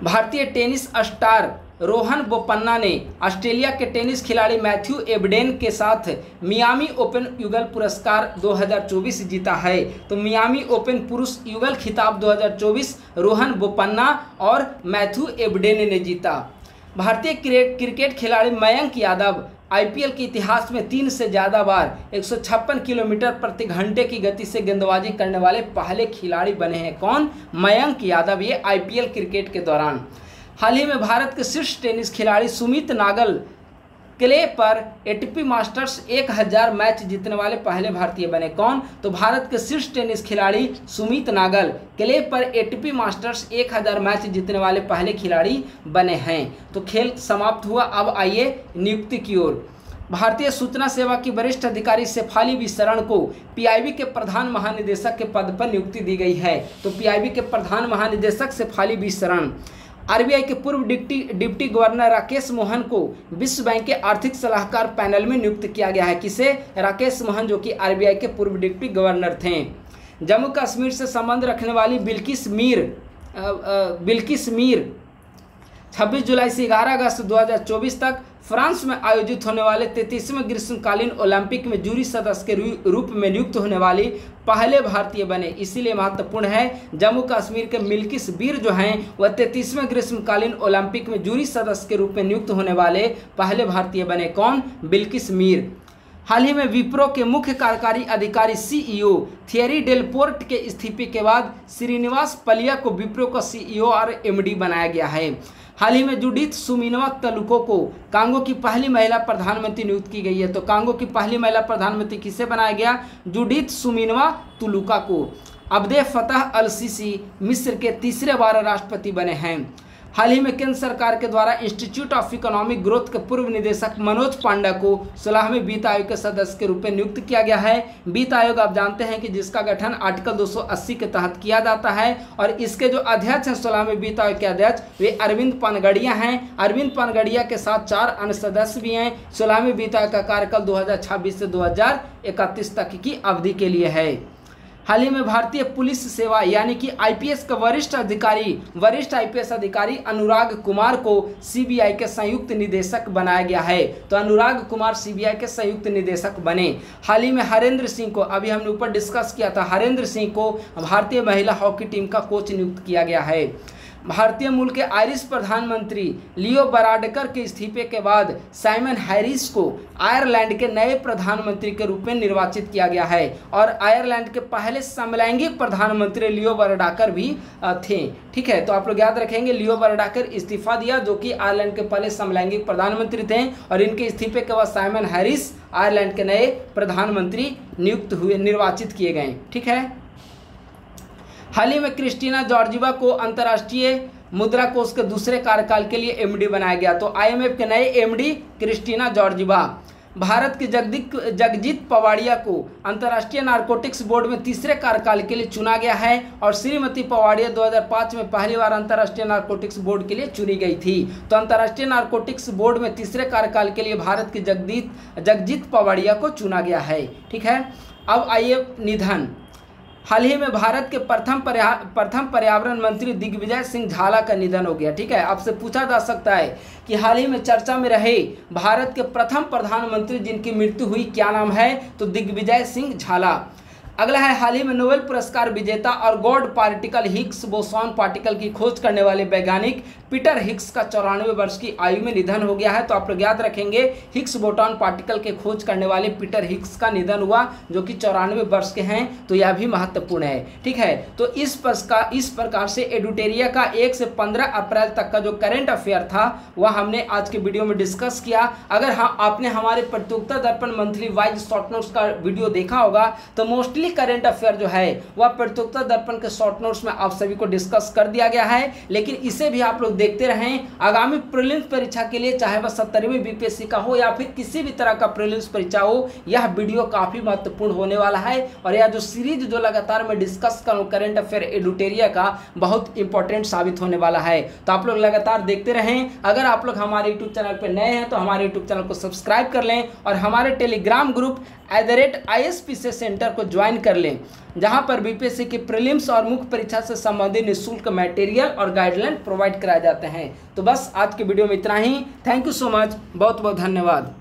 भारतीय टेनिस स्टार रोहन बोपन्ना ने ऑस्ट्रेलिया के टेनिस खिलाड़ी मैथ्यू एबडेन के साथ मियामी ओपन युगल पुरस्कार 2024 जीता है। तो मियामी ओपन पुरुष युगल खिताब 2024 रोहन बोपन्ना और मैथ्यू एबडेन ने जीता। भारतीय क्रिकेट खिलाड़ी मयंक यादव आईपीएल के इतिहास में तीन से ज़्यादा बार एक सौ छप्पन किलोमीटर प्रति घंटे की गति से गेंदबाजी करने वाले पहले खिलाड़ी बने हैं। कौन? मयंक यादव, ये आईपीएल क्रिकेट के दौरान। हाल ही में भारत के शीर्ष टेनिस खिलाड़ी सुमित नागल क्ले पर एटीपी मास्टर्स 1000 मैच जीतने वाले पहले भारतीय बने। कौन? तो भारत के शीर्ष टेनिस खिलाड़ी सुमित नागल क्ले पर एटीपी मास्टर्स 1000 मैच जीतने वाले पहले खिलाड़ी बने हैं। तो खेल समाप्त हुआ, अब आइए नियुक्ति की ओर। भारतीय सूचना सेवा की वरिष्ठ अधिकारी शेफाली बी शरण को पीआईबी के प्रधान महानिदेशक के पद पर नियुक्ति दी गई है। तो पीआईबी के प्रधान महानिदेशक शेफाली बी शरण आरबीआई के पूर्व deputy deputy governor Rakesh Mohan को विश्व बैंक के आर्थिक सलाहकार पैनल में नियुक्त किया गया है। किसे? राकेश मोहन, जो कि आरबीआई के पूर्व डिप्टी गवर्नर थे। जम्मू कश्मीर से संबंध रखने वाली बिल्किस मीर बिल्किस मीर 26 जुलाई से 11 अगस्त 2024 तक फ्रांस में आयोजित होने वाले तैतीसवें ग्रीष्मकालीन ओलंपिक में जूरी सदस्य के रूप में नियुक्त होने वाली पहले भारतीय बने। इसीलिए महत्वपूर्ण है, जम्मू कश्मीर के मिल्किस बीर जो हैं, वह तैतीसवें ग्रीष्मकालीन ओलंपिक में जूरी सदस्य के रूप में नियुक्त होने वाले पहले भारतीय बने। कौन? बिल्किस मीर। हाल ही में विप्रो के मुख्य कार्यकारी अधिकारी सीईओ थियरी डेलपोर्ट के इस्तीफे के बाद श्रीनिवास पलिया को विप्रो का सीईओ और एमडी बनाया गया है। हाल ही में जुडित सुमिनवा तलुको को कांगो की पहली महिला प्रधानमंत्री नियुक्त की गई है। तो कांगो की पहली महिला प्रधानमंत्री किससे बनाया गया? जुडित सुमिनवा तुलुका को। अब्दे फतह अल सीसी मिस्र के तीसरे बार राष्ट्रपति बने हैं। हाल ही में केंद्र सरकार के द्वारा इंस्टीट्यूट ऑफ़ इकोनॉमिक ग्रोथ के पूर्व निदेशक मनोज पांडा को सोलहवें वित्त आयोग के सदस्य के रूप में नियुक्त किया गया है। वित्त आयोग, आप जानते हैं कि जिसका गठन आर्टिकल 280 के तहत किया जाता है और इसके जो अध्यक्ष हैं सोलहवें वित्त आयोग के अध्यक्ष, वे अरविंद पनगड़िया हैं। अरविंद पनगड़िया के साथ चार अन्य सदस्य भी हैं। सोलहवें वित्त आयोग का कार्यकाल दो हज़ार छब्बीस से दो हज़ार इकतीस तक की अवधि के लिए है। हाल ही में भारतीय पुलिस सेवा यानी कि आईपीएस के वरिष्ठ अधिकारी, वरिष्ठ आईपीएस अधिकारी अनुराग कुमार को सीबीआई के संयुक्त निदेशक बनाया गया है। तो अनुराग कुमार सीबीआई के संयुक्त निदेशक बने। हाल ही में हरेंद्र सिंह को, अभी हमने ऊपर डिस्कस किया था, हरेंद्र सिंह को भारतीय महिला हॉकी टीम का कोच नियुक्त किया गया है। भारतीय मूल के आयरिश प्रधानमंत्री लियो बराडकर के इस्तीफे के बाद साइमन हैरिस को आयरलैंड के नए प्रधानमंत्री के रूप में निर्वाचित किया गया है और आयरलैंड के पहले समलैंगिक प्रधानमंत्री लियो बराडाकर भी थे। ठीक है तो आप लोग याद रखेंगे, लियो बराडाकर इस्तीफा दिया जो कि आयरलैंड के पहले समलैंगिक प्रधानमंत्री थे और इनके इस्तीफे के बाद साइमन हैरिस आयरलैंड के नए प्रधानमंत्री नियुक्त हुए, निर्वाचित किए गए। ठीक है? हाल ही में क्रिस्टीना जॉर्जिवा को अंतर्राष्ट्रीय मुद्रा कोष के दूसरे कार्यकाल के लिए एमडी बनाया गया। तो आईएमएफ के नए एमडी क्रिस्टीना जॉर्जिवा। भारत के जगदीप जगजीत पवाड़िया को अंतर्राष्ट्रीय नारकोटिक्स बोर्ड में तीसरे कार्यकाल के लिए चुना गया है और श्रीमती पवाड़िया 2005 में पहली बार अंतर्राष्ट्रीय नारकोटिक्स बोर्ड के लिए चुनी गई थी। तो अंतर्राष्ट्रीय नारकोटिक्स बोर्ड में तीसरे कार्यकाल के लिए भारत के जगदीत जगजीत पवाड़िया को चुना गया है। ठीक है? अब आइए निधन। हाल ही में भारत के प्रथम प्रथम पर्यावरण मंत्री दिग्विजय सिंह झाला का निधन हो गया, ठीक है? आपसे पूछा जा सकता है कि हाल ही में चर्चा में रहे भारत के प्रथम प्रधानमंत्री जिनकी मृत्यु हुई, क्या नाम है? तो दिग्विजय सिंह झाला। अगला है, हाल ही में नोबेल पुरस्कार विजेता और god particle Higgs boson particle की खोज करने वाले वैज्ञानिक पीटर हिक्स का चौरानवे वर्ष की आयु में निधन हो गया है। तो आप लोग याद रखेंगे, हिक्स बोटॉन पार्टिकल के खोज करने वाले पीटर हिक्स का निधन हुआ, जो कि चौरानवे वर्ष के हैं तो यह भी महत्वपूर्ण है, ठीक है? तो इस प्रकार इस प्रकार से एडुटेरिया का एक से पंद्रह अप्रैल तक का जो करेंट अफेयर था, वह हमने आज के वीडियो में डिस्कस किया। अगर हाँ आपने हमारे Pratiyogita Darpan monthly wise short notes का वीडियो देखा होगा तो मोस्टली मोस्टली करंट अफेयर जो है, वह प्रतियोगिता दर्पण के शॉर्ट नोट्स में आप सभी को डिस्कस कर दिया गया है। लेकिन इसे भी आप लोग देखते रहें। आगामी प्रिलिम्स परीक्षा के लिए, चाहे वह सत्तरवीं बीपीएससी का हो या फिर किसी भी तरह का प्रिलिम्स परीक्षा हो, यह वीडियो काफ़ी महत्वपूर्ण होने वाला है। और यह जो सीरीज़ जो लगातार मैं डिस्कस करूँ करेंट अफेयर एडुटेरिया का, बहुत इंपॉर्टेंट साबित होने वाला है। तो आप लोग लगातार देखते रहें। अगर आप लोग हमारे यूट्यूब चैनल पर नए हैं तो हमारे यूट्यूब चैनल को सब्सक्राइब कर लें और हमारे Telegram group at the rate I S center को ज्वाइन ज्वाइन कर लें। जहाँ पर बीपीएससी की प्रीलिम्स और मुख्य परीक्षा से संबंधित निःशुल्क मटेरियल और गाइडलाइन प्रोवाइड कराए जाते हैं। तो बस आज के वीडियो में इतना ही। थैंक यू सो मच बहुत बहुत धन्यवाद।